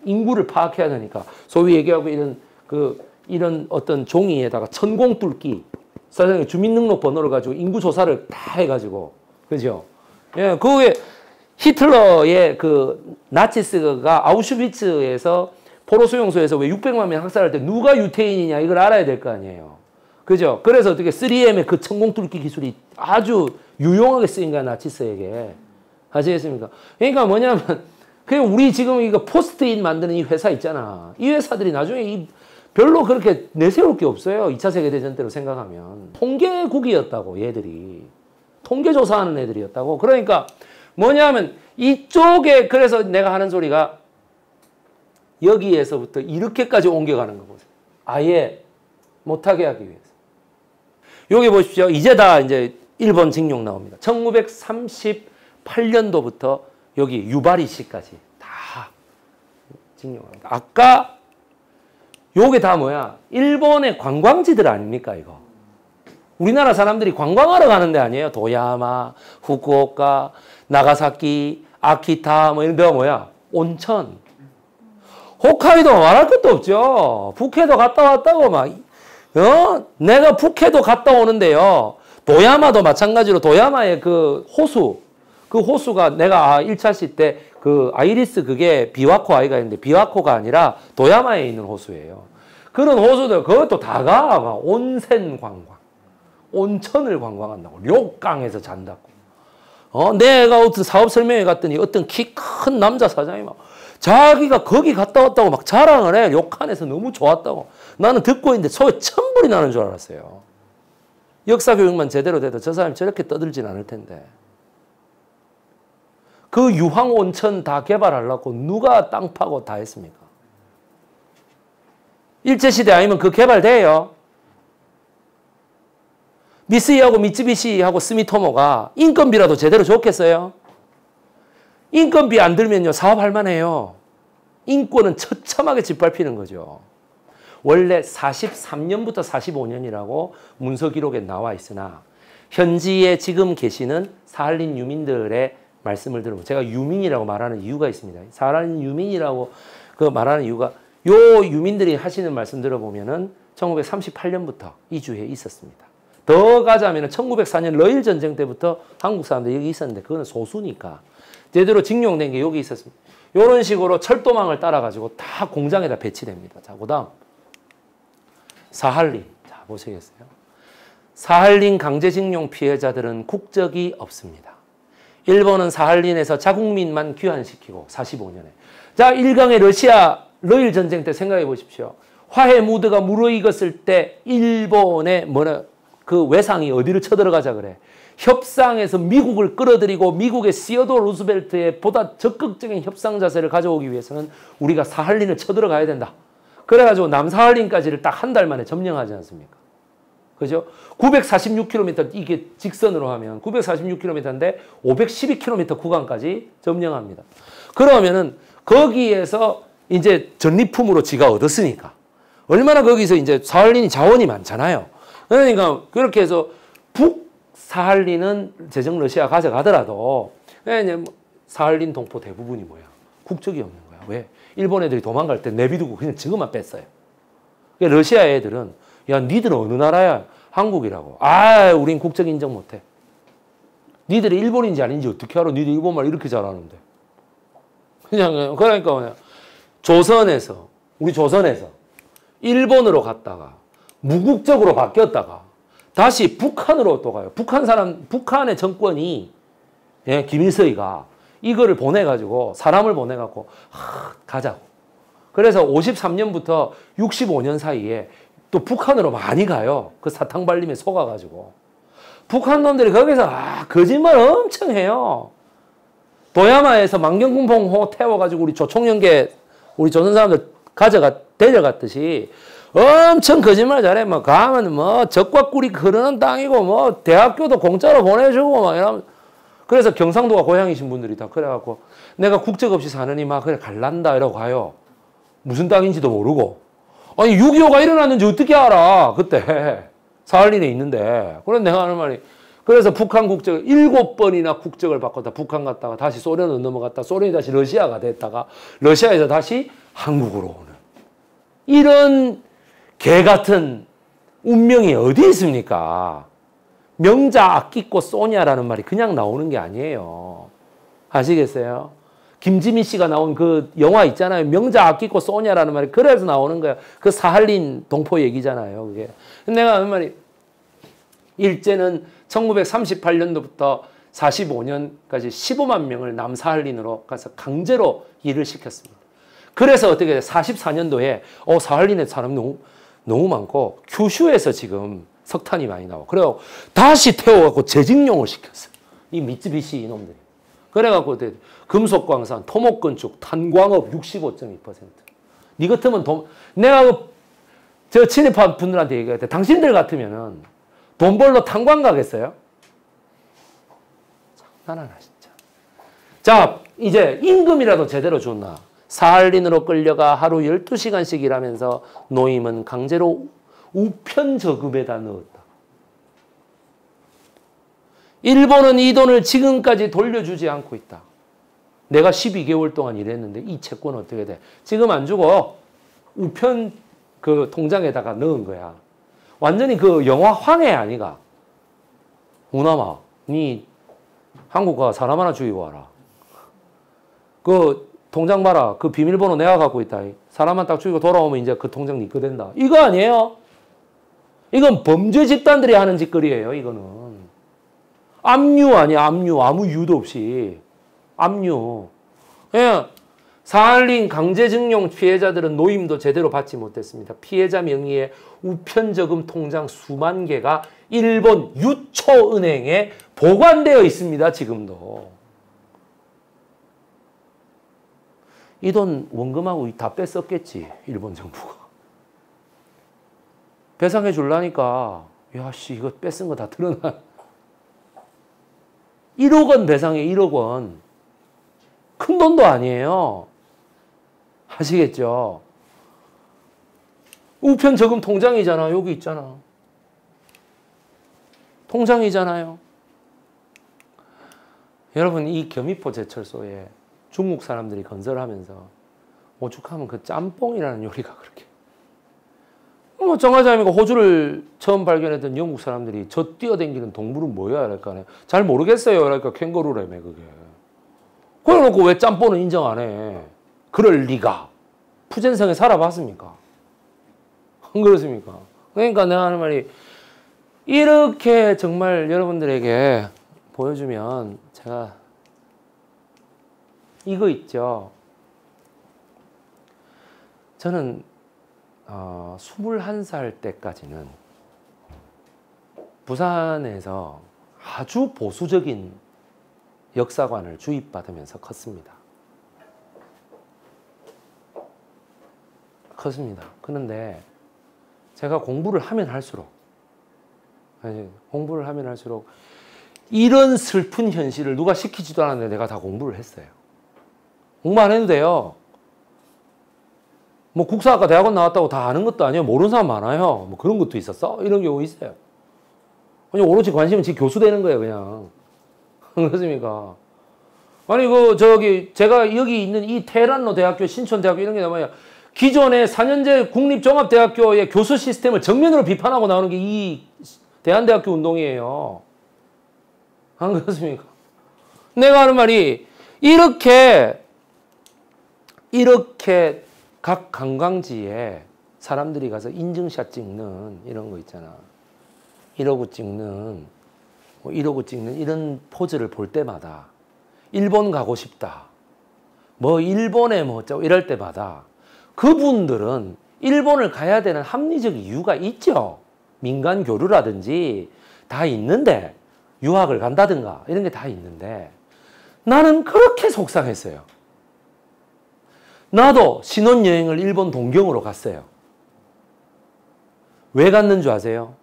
인구를 파악해야 되니까 소위 얘기하고 이런 그 이런 어떤 종이에다가 천공 뚫기 사실 주민등록 번호를 가지고 인구 조사를 다 해가지고 그죠? 예, 그게 히틀러의 그 나치스가 아우슈비츠에서 포로 수용소에서 왜 600만 명 학살할 때 누가 유태인이냐 이걸 알아야 될 거 아니에요. 그죠? 그래서 어떻게 3M의 그 천공 뚫기 기술이 아주 유용하게 쓰인 거야 나치스에게. 아시겠습니까? 그러니까 뭐냐면 그냥 우리 지금 이거 포스트잇 만드는 이 회사 있잖아. 이 회사들이 나중에 이 별로 그렇게 내세울 게 없어요. 2차 세계대전 때로 생각하면. 통계국이었다고, 얘들이. 통계조사하는 애들이었다고. 그러니까 뭐냐면 이쪽에 그래서 내가 하는 소리가 여기에서부터 이렇게까지 옮겨가는 거 보세요. 아예 못하게 하기 위해서. 여기 보십시오. 이제 다 이제 일본 징용 나옵니다. 1938년도부터 여기 유바리 씨까지 다 징용합니다. 아까 요게 다 뭐야? 일본의 관광지들 아닙니까, 이거? 우리나라 사람들이 관광하러 가는 데 아니에요? 도야마, 후쿠오카, 나가사키, 아키타 뭐 이런 데가 뭐야? 온천. 홋카이도 말할 것도 없죠. 북해도 갔다 왔다고 막 어? 내가 북해도 갔다 오는데요. 도야마도 마찬가지로 도야마의 그 호수 그 호수가 내가 1차 시때 그 아이리스 그게 비와코 아이가 있는데 비와코가 아니라 도야마에 있는 호수예요. 그런 호수들 그것도 다가 막 온센 관광, 온천을 관광한다고 료강에서 잔다고. 어 내가 어떤 사업 설명회 갔더니 어떤 키 큰 남자 사장이 막 자기가 거기 갔다 왔다고 막 자랑을 해. 욕한에서 너무 좋았다고. 나는 듣고 있는데 속에 천불이 나는 줄 알았어요. 역사 교육만 제대로 돼도 저 사람이 저렇게 떠들진 않을 텐데. 그 유황 온천 다 개발하려고 누가 땅 파고 다 했습니까? 일제시대 아니면 그 개발돼요. 미쓰이하고 미쯔비시하고 스미토모가 인건비라도 제대로 줬겠어요? 인건비 안 들면요 사업할 만해요. 인권은 처참하게 짓밟히는 거죠. 원래 43년부터 45년이라고 문서 기록에 나와 있으나 현지에 지금 계시는 사할린 유민들의 말씀을 들으면 제가 유민이라고 말하는 이유가 있습니다. 사할린 유민이라고 그 말하는 이유가 요 유민들이 하시는 말씀 들어보면은 1938년부터 이주해 있었습니다. 더 가자면 1904년 러일 전쟁 때부터 한국 사람들이 여기 있었는데 그거는 소수니까 제대로 직용된 게 여기 있었습니다. 이런 식으로 철도망을 따라가지고 다 공장에다 배치됩니다. 자, 그 다음. 사할린. 자, 보시겠어요? 사할린 강제징용 피해자들은 국적이 없습니다. 일본은 사할린에서 자국민만 귀환시키고 45년에. 자, 1강의 러시아 러일 전쟁 때 생각해 보십시오. 화해 무드가 무르익었을 때 일본의 뭐라 그 외상이 어디를 쳐들어가자 그래. 협상에서 미국을 끌어들이고 미국의 시어도 루스벨트의 보다 적극적인 협상 자세를 가져오기 위해서는 우리가 사할린을 쳐들어가야 된다. 그래가지고 남사할린까지를 딱 한 달 만에 점령하지 않습니까? 그죠? 946km 이게 직선으로 하면 946km인데 512km 구간까지 점령합니다. 그러면은 거기에서 이제 전리품으로 지가 얻었으니까 얼마나 거기서 이제 사할린이 자원이 많잖아요. 그러니까 그렇게 해서 북 사할린은 제정 러시아 가져가더라도 이제 뭐 사할린 동포 대부분이 뭐야? 국적이 없는 거야. 왜? 일본 애들이 도망갈 때 내비두고 그냥 지금만 뺐어요. 그러니까 러시아 애들은 야 니들은 어느 나라야? 한국이라고. 아 우린 국적 인정 못해. 니들이 일본인지 아닌지 어떻게 알아? 니들 일본말 이렇게 잘하는데. 그냥 그러니까 그냥 조선에서 우리 조선에서 일본으로 갔다가 무국적으로 바뀌었다가 다시 북한으로 또 가요. 북한 사람 북한의 정권이 예, 김일성이가 이거를 보내가지고 사람을 보내갖고 하, 가자고. 그래서 53년부터 65년 사이에 또 북한으로 많이 가요. 그 사탕 발림에 속아가지고. 북한 놈들이 거기서 아, 거짓말 엄청 해요. 도야마에서 만경군봉호 태워가지고 우리 조총연계 우리 조선 사람들 가져가 데려갔듯이 엄청 거짓말 잘해. 뭐 가면 뭐 적과 꿀이 흐르는 땅이고 뭐 대학교도 공짜로 보내주고 막 이러면. 그래서 경상도가 고향이신 분들이 다 그래갖고 내가 국적 없이 사느니 막 그래 갈란다 이러고 가요. 무슨 땅인지도 모르고. 아니 6.25가 일어났는지 어떻게 알아 그때. 사할린에 있는데. 그래 내가 하는 말이 그래서 북한 국적 일곱 번이나 국적을 바꿨다. 북한 갔다가 다시 소련으로 넘어갔다. 소련이 다시 러시아가 됐다가 러시아에서 다시 한국으로 오는. 이런 개 같은 운명이 어디 있습니까? 명자 아끼고 쏘냐라는 말이 그냥 나오는 게 아니에요. 아시겠어요? 김지민 씨가 나온 그 영화 있잖아요. 명자 아끼고 쏘냐라는 말이 그래서 나오는 거야. 그 사할린 동포 얘기잖아요. 그게. 내가 하는 말이 일제는 1938년도부터 45년까지 15만 명을 남사할린으로 가서 강제로 일을 시켰습니다. 그래서 어떻게 44년도에 어 사할린에 사람 너무 너무 많고 규슈에서 지금 석탄이 많이 나와. 그래고 다시 태워갖고 재직용을 시켰어. 이 미쯔비시 이놈들이. 그래갖고 금속광산, 토목건축, 탄광업 65.2%. 니 같으면 돈, 내가 그, 저 친입한 분들한테 얘기할 때 당신들 같으면은 돈 벌러 탄광 가겠어요? 장난하나 진짜. 자, 이제 임금이라도 제대로 줬나? 사할린으로 끌려가 하루 12시간씩 일하면서 노임은 강제로 우편저금에다 넣었다. 일본은 이 돈을 지금까지 돌려주지 않고 있다. 내가 12개월 동안 일했는데 이 채권은 어떻게 돼? 지금 안 주고 우편 그 통장에다가 넣은 거야. 완전히 그 영화 황해 아니가? 우나마, 니 한국 가 사람 하나 죽이고 와라. 그 통장 봐라. 그 비밀번호 내가 갖고 있다. 사람만 딱 죽이고 돌아오면 이제 그 통장 니거 된다. 이거 아니에요? 이건 범죄 집단들이 하는 짓거리예요, 이거는. 압류 아니야, 압류. 아무 이유도 없이. 압류. 예. 사할린 강제징용 피해자들은 노임도 제대로 받지 못했습니다. 피해자 명의의 우편저금 통장 수만 개가 일본 유초은행에 보관되어 있습니다, 지금도. 이 돈 원금하고 다 뺐었겠지 일본 정부가. 배상해 줄라니까 야 씨 이거 뺏은 거 다 드러나. 1억 원 배상해 1억 원. 큰 돈도 아니에요. 아시겠죠? 우편 저금 통장이잖아. 여기 있잖아. 통장이잖아요. 여러분 이 겸이포 제철소에 중국 사람들이 건설하면서 오죽하면 그 짬뽕이라는 요리가 그렇게 뭐 정하자면 호주를 처음 발견했던 영국 사람들이 저 뛰어댕기는 동물은 뭐야? 그러니까 잘 모르겠어요. 그러니까 캥거루라며 그게. 그래놓고 왜 짬뽕은 인정 안 해? 그럴 리가. 푸젠성에 살아봤습니까? 안 그렇습니까? 그러니까 내가 하는 말이 이렇게 정말 여러분들에게 보여주면 제가 이거 있죠. 저는 어, 21살 때까지는 부산에서 아주 보수적인 역사관을 주입받으면서 컸습니다. 컸습니다. 그런데 제가 공부를 하면 할수록 공부를 하면 할수록 이런 슬픈 현실을 누가 시키지도 않았는데 내가 다 공부를 했어요. 공부 안 해도 돼요. 뭐 국사학과 대학원 나왔다고 다 아는 것도 아니에요. 모르는 사람 많아요. 뭐 그런 것도 있었어? 이런 경우 있어요. 그냥 오로지 관심은 지 교수 되는 거예요, 그냥. 그렇습니까? 아니, 그, 저기, 제가 여기 있는 이 테란로 대학교, 신촌대학교 이런 게 뭐야. 기존의 4년제 국립종합대학교의 교수 시스템을 정면으로 비판하고 나오는 게 이 대한대학교 운동이에요. 안 그렇습니까? 내가 하는 말이 이렇게 이렇게 각 관광지에 사람들이 가서 인증샷 찍는 이런 거 있잖아. 이러고 찍는 뭐 이러고 찍는 이런 포즈를 볼 때마다 일본 가고 싶다. 뭐 일본에 뭐 어쩌고 이럴 때마다 그분들은 일본을 가야 되는 합리적 이유가 있죠. 민간 교류라든지 다 있는데 유학을 간다든가 이런 게 다 있는데 나는 그렇게 속상했어요. 나도 신혼여행을 일본 동경으로 갔어요. 왜 갔는 줄 아세요?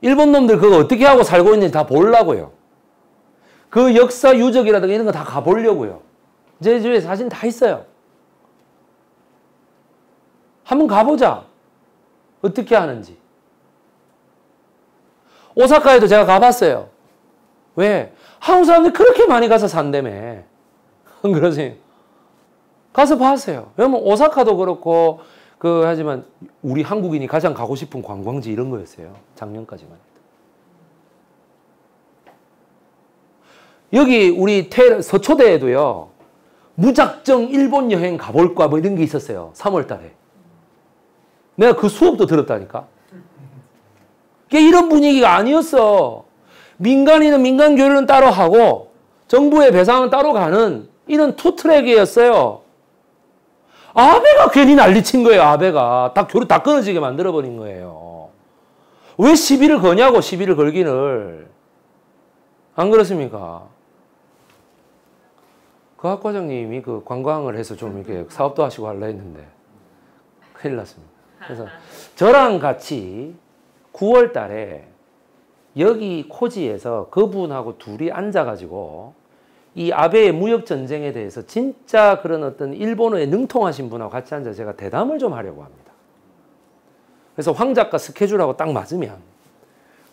일본 놈들 그거 어떻게 하고 살고 있는지 다 보려고요. 그 역사 유적이라든가 이런 거 다 가보려고요. 제 집에 사진 다 있어요. 한번 가보자. 어떻게 하는지. 오사카에도 제가 가봤어요. 왜? 한국 사람들이 그렇게 많이 가서 산다며. 그러지? 가서 봤어요. 왜냐면 오사카도 그렇고, 그, 하지만 우리 한국인이 가장 가고 싶은 관광지 이런 거였어요. 작년까지만. 여기 우리 태, 서초대에도요, 무작정 일본 여행 가볼까 뭐 이런 게 있었어요. 3월 달에. 내가 그 수업도 들었다니까. 이런 분위기가 아니었어. 민간인은 민간 교류는 따로 하고 정부의 배상은 따로 가는 이런 two track이었어요. 아베가 괜히 난리친 거예요, 아베가. 다 교류 다 끊어지게 만들어버린 거예요. 왜 시비를 거냐고, 시비를 걸기를. 안 그렇습니까? 그 학과장님이 그 관광을 해서 좀 이렇게 사업도 하시고 할라 했는데 큰일 났습니다. 그래서 저랑 같이 9월 달에 여기 코지에서 그분하고 둘이 앉아가지고 이 아베의 무역 전쟁에 대해서 진짜 그런 어떤 일본어에 능통하신 분하고 같이 앉아 제가 대담을 좀 하려고 합니다. 그래서 황 작가 스케줄하고 딱 맞으면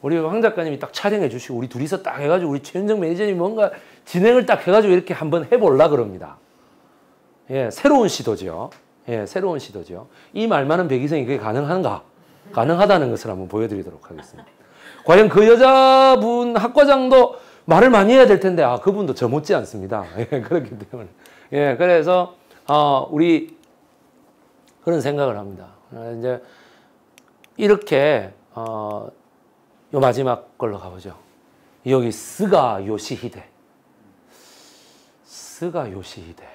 우리 황 작가님이 딱 촬영해 주시고 우리 둘이서 딱 해가지고 우리 최윤정 매니저님이 뭔가 진행을 딱 해가지고 이렇게 한번 해볼라 그럽니다. 예, 새로운 시도죠. 예, 새로운 시도죠. 이 말만은 백이성이 그게 가능한가? 가능하다는 것을 한번 보여드리도록 하겠습니다. 과연 그 여자분 학과장도 말을 많이 해야 될 텐데, 아, 그분도 저 못지 않습니다. 예, 그렇기 때문에. 예, 그래서, 어, 우리 그런 생각을 합니다. 어, 이제 이렇게, 어, 요 마지막 걸로 가보죠. 여기 스가 요시히데. 스가 요시히데.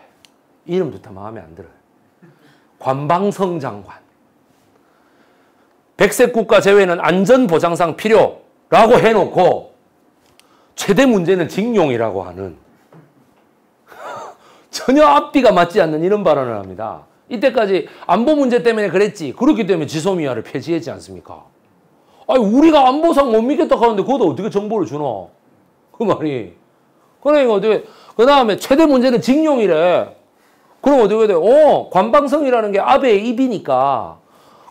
이름부터 마음에 안 들어요. 관방성 장관. 백색 국가 제외는 안전보장상 필요라고 해놓고 최대 문제는 징용이라고 하는 전혀 앞뒤가 맞지 않는 이런 발언을 합니다. 이때까지 안보 문제 때문에 그랬지. 그렇기 때문에 지소미아를 폐지했지 않습니까? 아니 우리가 안보상 못 믿겠다 하는데 그것도 어떻게 정보를 주노? 그 말이. 그러니까 어떻게 그 다음에 최대 문제는 징용이래. 그럼 어떻게 돼? 어 관방성이라는 게 아베의 입이니까.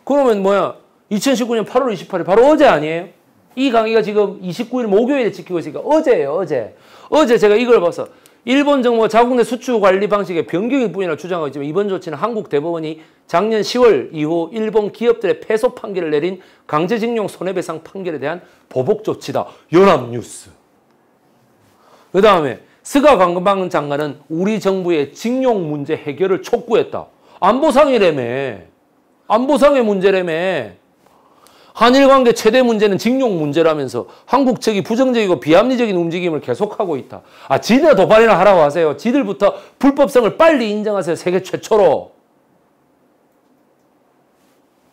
그러면 뭐야? 2019년 8월 28일 바로 어제 아니에요? 이 강의가 지금 29일 목요일에 찍히고 있으니까 어제예요, 어제. 어제 제가 이걸 봐서 일본 정부가 자국 내 수출 관리 방식의 변경일 뿐이라 주장하고 있지만 이번 조치는 한국 대법원이 작년 10월 이후 일본 기업들의 패소 판결을 내린 강제징용 손해배상 판결에 대한 보복 조치다. 연합뉴스. 그 다음에 스가 관광 장관은 우리 정부의 징용 문제 해결을 촉구했다. 안보상이라며. 안보상의 문제라며. 한일 관계 최대 문제는 징용 문제라면서 한국 측이 부정적이고 비합리적인 움직임을 계속하고 있다. 아, 지들 도발이나 하라고 하세요. 지들부터 불법성을 빨리 인정하세요. 세계 최초로.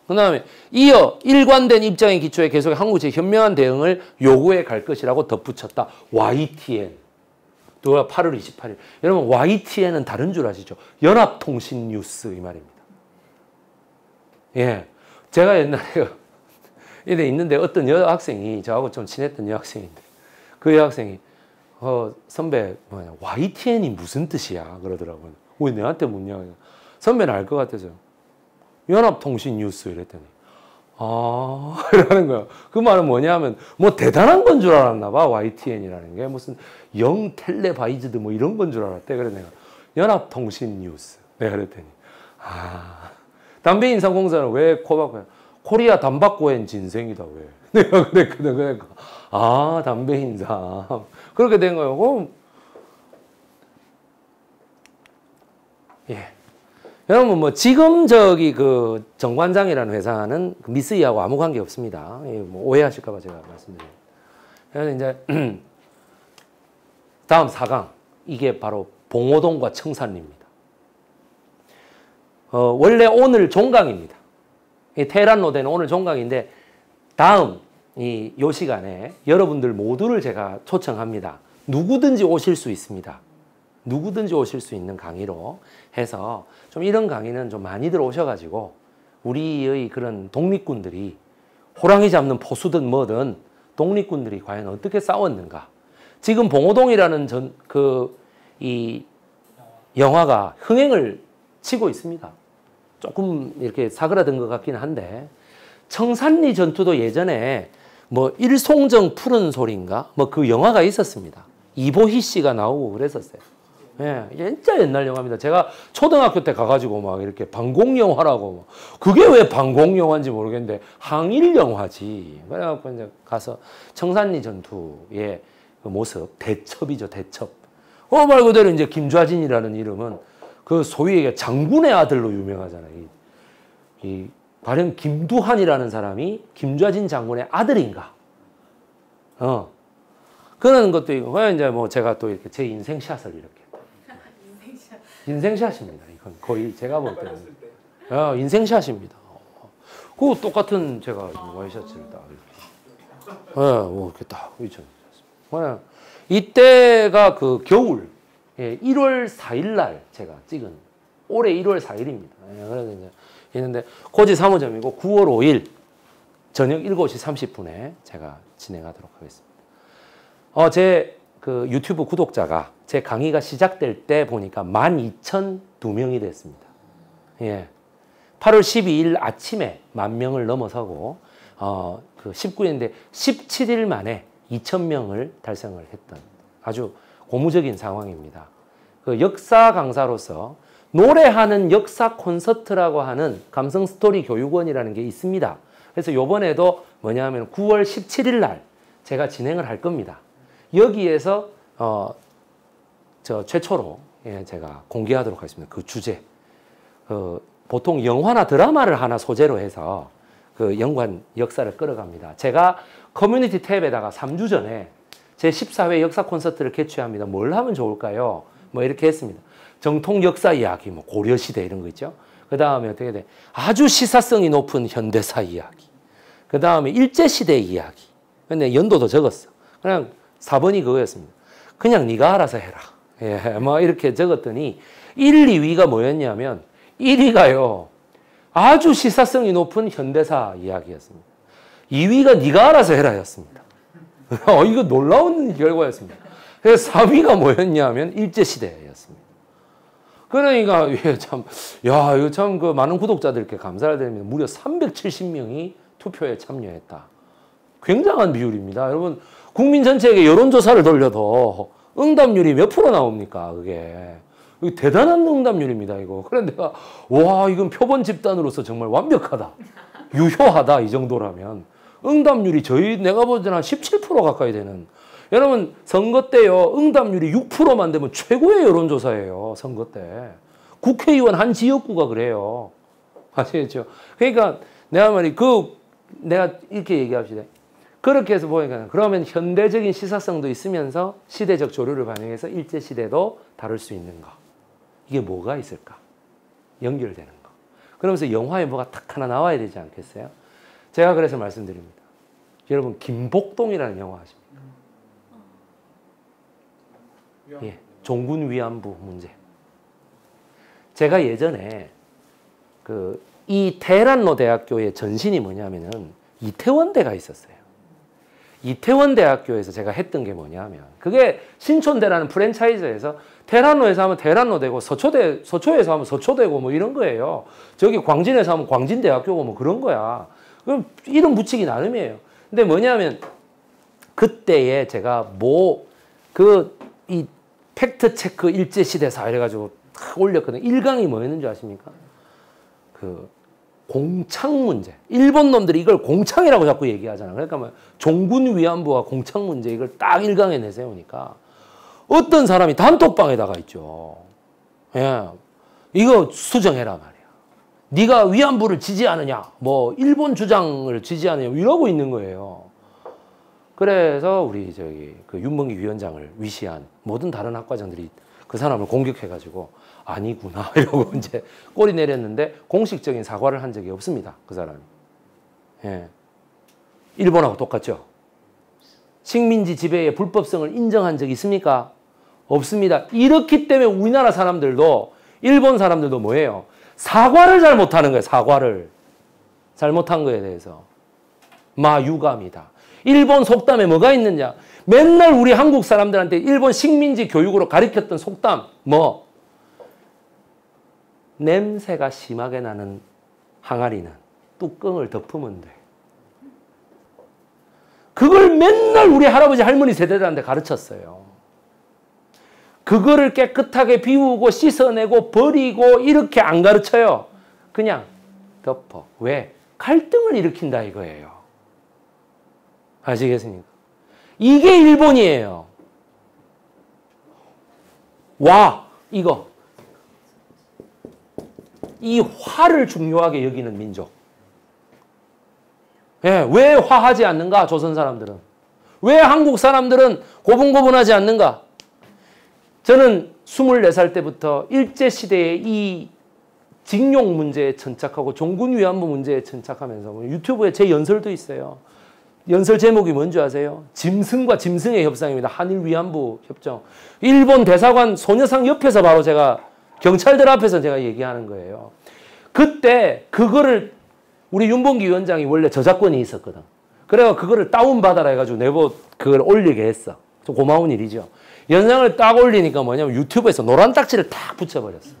그 다음에 이어 일관된 입장의 기초에 계속 한국 측 현명한 대응을 요구해 갈 것이라고 덧붙였다. YTN. 또 8월 28일. 여러분 YTN은 다른 줄 아시죠? 연합통신 뉴스 이 말입니다. 예. 제가 옛날에 이래 있는데 어떤 여학생이 저하고 좀 친했던 여학생인데 그 여학생이 어 선배 뭐냐 YTN이 무슨 뜻이야 그러더라고요. 왜 내한테 묻냐? 선배는 알 것 같아서 연합통신 뉴스 이랬더니 아 이러는 거야. 그 말은 뭐냐면 뭐 대단한 건 줄 알았나 봐 YTN이라는 게 무슨 영 텔레바이즈드 뭐 이런 건 줄 알았대. 그래 내가 연합통신 뉴스 내가 그랬더니 아 담배 인상공사는 왜 코바코야? 코리아 단박고엔 진생이다 왜? 내가 그랬거든. 그러니까 아 담배 인상 그렇게 된 거예요. 그럼 예. 여러분 뭐 지금 저기 그 정관장이라는 회사는 그 미스이하고 아무 관계 없습니다. 예, 뭐 오해하실까봐 제가 말씀드려요. 그래서 이제 다음 4강 이게 바로 봉오동과 청산리입니다. 어, 원래 오늘 종강입니다. 테란 로데는 오늘 종강인데 다음 이 요 시간에 여러분들 모두를 제가 초청합니다. 누구든지 오실 수 있습니다. 누구든지 오실 수 있는 강의로 해서 좀 이런 강의는 좀 많이들 오셔가지고 우리의 그런 독립군들이 호랑이 잡는 포수든 뭐든 독립군들이 과연 어떻게 싸웠는가. 지금 봉오동이라는 전, 그, 이 영화가 흥행을 치고 있습니다. 조금 이렇게 사그라든 것 같긴 한데 청산리 전투도 예전에 뭐 일송정 푸른 소리인가 뭐 그 영화가 있었습니다. 이보희 씨가 나오고 그랬었어요. 예, 진짜 옛날 영화입니다. 제가 초등학교 때 가가지고 막 이렇게 방공 영화라고 그게 왜 방공 영화인지 모르겠는데 항일 영화지. 그래갖고 이제 가서 청산리 전투의 그 모습 대첩이죠 대첩. 어말 그대로 이제 김좌진이라는 이름은 그 소위 장군의 아들로 유명하잖아요. 이, 이 과연 김두한이라는 사람이 김좌진 장군의 아들인가? 어. 그런 것도 있고, 이제 뭐 제가 또 이렇게 제 인생샷을 이렇게. 인생샷입니다. 이건 거의 제가 볼 때는. 어, 인생샷입니다. 그 똑같은 제가 와이셔츠를 딱 이렇게. 예, 뭐 이렇게 딱 입혔습니다. 이때가 그 겨울, 예, 1월 4일 날 제가 찍은 올해 1월 4일입니다. 예, 그래서 이제 있는데 고지 3호점이고 9월 5일 저녁 7시 30분에 제가 진행하도록 하겠습니다. 어, 제 그 유튜브 구독자가 제 강의가 시작될 때 보니까 12,002명이 됐습니다. 예. 8월 12일 아침에 만 명을 넘어서고 어, 그 19일인데 17일 만에 2,000명을 달성을 했던 아주 고무적인 상황입니다. 그 역사 강사로서 노래하는 역사 콘서트라고 하는 감성 스토리 교육원이라는 게 있습니다. 그래서 요번에도 뭐냐면 9월 17일 날 제가 진행을 할 겁니다. 여기에서 어, 저 최초로 예, 제가 공개하도록 하겠습니다. 그 주제. 그 보통 영화나 드라마를 하나 소재로 해서 그 연관 역사를 끌어갑니다. 제가 커뮤니티 탭에다가 3주 전에 제14회 역사 콘서트를 개최합니다. 뭘 하면 좋을까요? 뭐 이렇게 했습니다. 정통 역사 이야기, 뭐 고려시대 이런 거 있죠. 그 다음에 어떻게 돼? 아주 시사성이 높은 현대사 이야기. 그 다음에 일제시대 이야기. 근데 연도도 적었어. 그냥 4번이 그거였습니다. 그냥 네가 알아서 해라. 예, 뭐 이렇게 적었더니 1, 2위가 뭐였냐면 1위가요. 아주 시사성이 높은 현대사 이야기였습니다. 2위가 네가 알아서 해라였습니다. 어, 이거 놀라운 결과였습니다. 그래서 3위가 뭐였냐면 일제시대였습니다. 그러니까, 예, 참, 야, 이거 참, 그 많은 구독자들께 감사를 드립니다. 무려 370명이 투표에 참여했다. 굉장한 비율입니다. 여러분, 국민 전체에게 여론조사를 돌려도 응답률이 몇 프로 나옵니까, 그게. 대단한 응답률입니다, 이거. 그런데 와, 이건 표본 집단으로서 정말 완벽하다. 유효하다, 이 정도라면. 응답률이 저희 내가 보기에는 한 17% 가까이 되는 여러분 선거 때요 응답률이 6%만 되면 최고의 여론조사예요 선거 때 국회의원 한 지역구가 그래요 아시겠죠? 그러니까 내가 말이 그 내가 이렇게 얘기합시다. 그렇게 해서 보니까 그러면 현대적인 시사성도 있으면서 시대적 조류를 반영해서 일제 시대도 다룰 수 있는 거. 이게 뭐가 있을까? 연결되는 거. 그러면서 영화에 뭐가 딱 하나 나와야 되지 않겠어요? 제가 그래서 말씀드립니다. 여러분 김복동이라는 영화 아십니까? 예, 종군 위안부 문제. 제가 예전에 그 이 테란로 대학교의 전신이 뭐냐면은 이태원대가 있었어요. 이태원 대학교에서 제가 했던 게 뭐냐면 그게 신촌대라는 프랜차이즈에서 테란로에서 하면 테란로 되고 서초대 서초에서 하면 서초대고 뭐 이런 거예요. 저기 광진에서 하면 광진대학교고 뭐 그런 거야. 그럼 이름 붙이기 나름이에요. 근데 뭐냐면 그때에 제가 뭐 그 이 팩트 체크 일제 시대사 이래가지고 탁 올렸거든요. 1강이 뭐였는 줄 아십니까? 그 공창 문제. 일본 놈들이 이걸 공창이라고 자꾸 얘기하잖아. 그러니까 뭐 종군 위안부와 공창 문제 이걸 딱 1강에 내세우니까 어떤 사람이 단톡방에다가 있죠. 예. 이거 수정해라. 네가 위안부를 지지하느냐? 뭐 일본 주장을 지지하느냐? 이러고 있는 거예요. 그래서 우리 저기 그 윤봉기 위원장을 위시한 모든 다른 학과장들이 그 사람을 공격해가지고 아니구나 이러고 이제 꼬리 내렸는데 공식적인 사과를 한 적이 없습니다. 그 사람이. 예. 일본하고 똑같죠. 식민지 지배의 불법성을 인정한 적 있습니까? 없습니다. 이렇기 때문에 우리나라 사람들도 일본 사람들도 뭐예요? 사과를 잘 못하는 거예요. 사과를. 잘못한 거에 대해서. 마유감이다. 일본 속담에 뭐가 있느냐? 맨날 우리 한국 사람들한테 일본 식민지 교육으로 가르쳤던 속담 뭐? 냄새가 심하게 나는 항아리는 뚜껑을 덮으면 돼. 그걸 맨날 우리 할아버지 할머니 세대들한테 가르쳤어요. 그거를 깨끗하게 비우고 씻어내고 버리고 이렇게 안 가르쳐요. 그냥 덮어. 왜? 갈등을 일으킨다 이거예요. 아시겠습니까? 이게 일본이에요. 와, 이거. 이 화를 중요하게 여기는 민족. 예, 왜 화하지 않는가? 조선 사람들은. 왜 한국 사람들은 고분고분하지 않는가? 저는 24살 때부터 일제시대의 이 징용 문제에 천착하고 종군 위안부 문제에 천착하면서 뭐 유튜브에 제 연설도 있어요. 연설 제목이 뭔지 아세요? 짐승과 짐승의 협상입니다. 한일 위안부 협정. 일본 대사관 소녀상 옆에서 바로 제가 경찰들 앞에서 제가 얘기하는 거예요. 그때 그거를 우리 윤봉기 위원장이 원래 저작권이 있었거든. 그래가 그거를 다운받아라 해가지고 내보 그걸 올리게 했어. 좀 고마운 일이죠. 영상을 딱 올리니까 뭐냐면 유튜브에서 노란 딱지를 탁 붙여버렸어.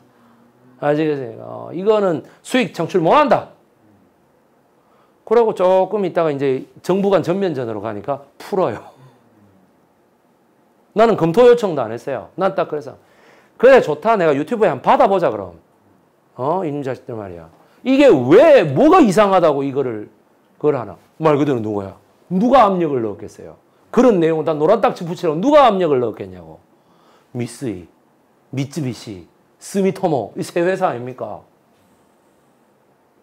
아시겠어요? 어, 이거는 수익 창출 못한다. 그러고 조금 있다가 이제 정부 간 전면전으로 가니까 풀어요. 나는 검토 요청도 안 했어요. 난 딱 그래서 그래 좋다. 내가 유튜브에 한번 받아보자 그럼. 어 이놈 자식들 말이야. 이게 왜 뭐가 이상하다고 이거를 그걸 하나? 말 그대로 누구야? 누가 압력을 넣었겠어요? 그런 내용을 다 노란 딱지 붙이라고 누가 압력을 넣었겠냐고. 미쓰이, 미쯔비시, 스미토모 이 세 회사 아닙니까?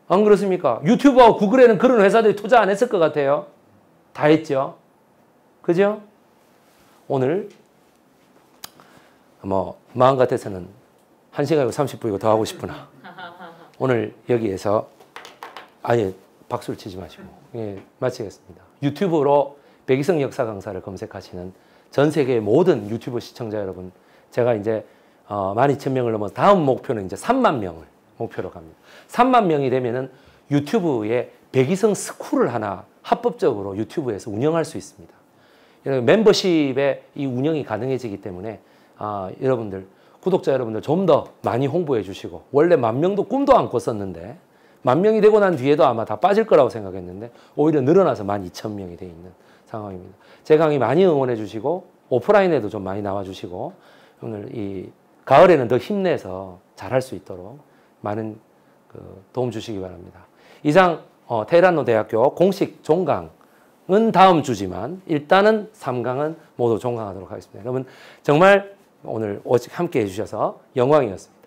안 그렇습니까? 유튜브와 구글에는 그런 회사들이 투자 안 했을 것 같아요. 다 했죠. 그죠? 오늘 뭐 마음 같아서는 1시간이고 30분이고 더 하고 싶으나 오늘 여기에서 아예 박수를 치지 마시고 예, 마치겠습니다. 유튜브로 백이성 역사 강사를 검색하시는 전 세계 모든 유튜브 시청자 여러분 제가 이제 어, 12,000명을 넘어 다음 목표는 이제 3만 명을 목표로 갑니다. 3만 명이 되면은 유튜브에 백이성 스쿨을 하나 합법적으로 유튜브에서 운영할 수 있습니다. 멤버십에 이 운영이 가능해지기 때문에 아, 여러분들 구독자 여러분들 좀 더 많이 홍보해 주시고 원래 만 명도 꿈도 안 꿨었는데 만 명이 되고 난 뒤에도 아마 다 빠질 거라고 생각했는데 오히려 늘어나서 만 이천 명이 돼 있는 상황입니다. 제 강의 많이 응원해 주시고 오프라인에도 좀 많이 나와 주시고 오늘 이 가을에는 더 힘내서 잘할 수 있도록 많은 그 도움 주시기 바랍니다. 이상 어, 테헤란노 대학교 공식 종강 은 다음 주지만 일단은 3강은 모두 종강하도록 하겠습니다. 여러분 정말 오늘 함께 해주셔서 영광이었습니다.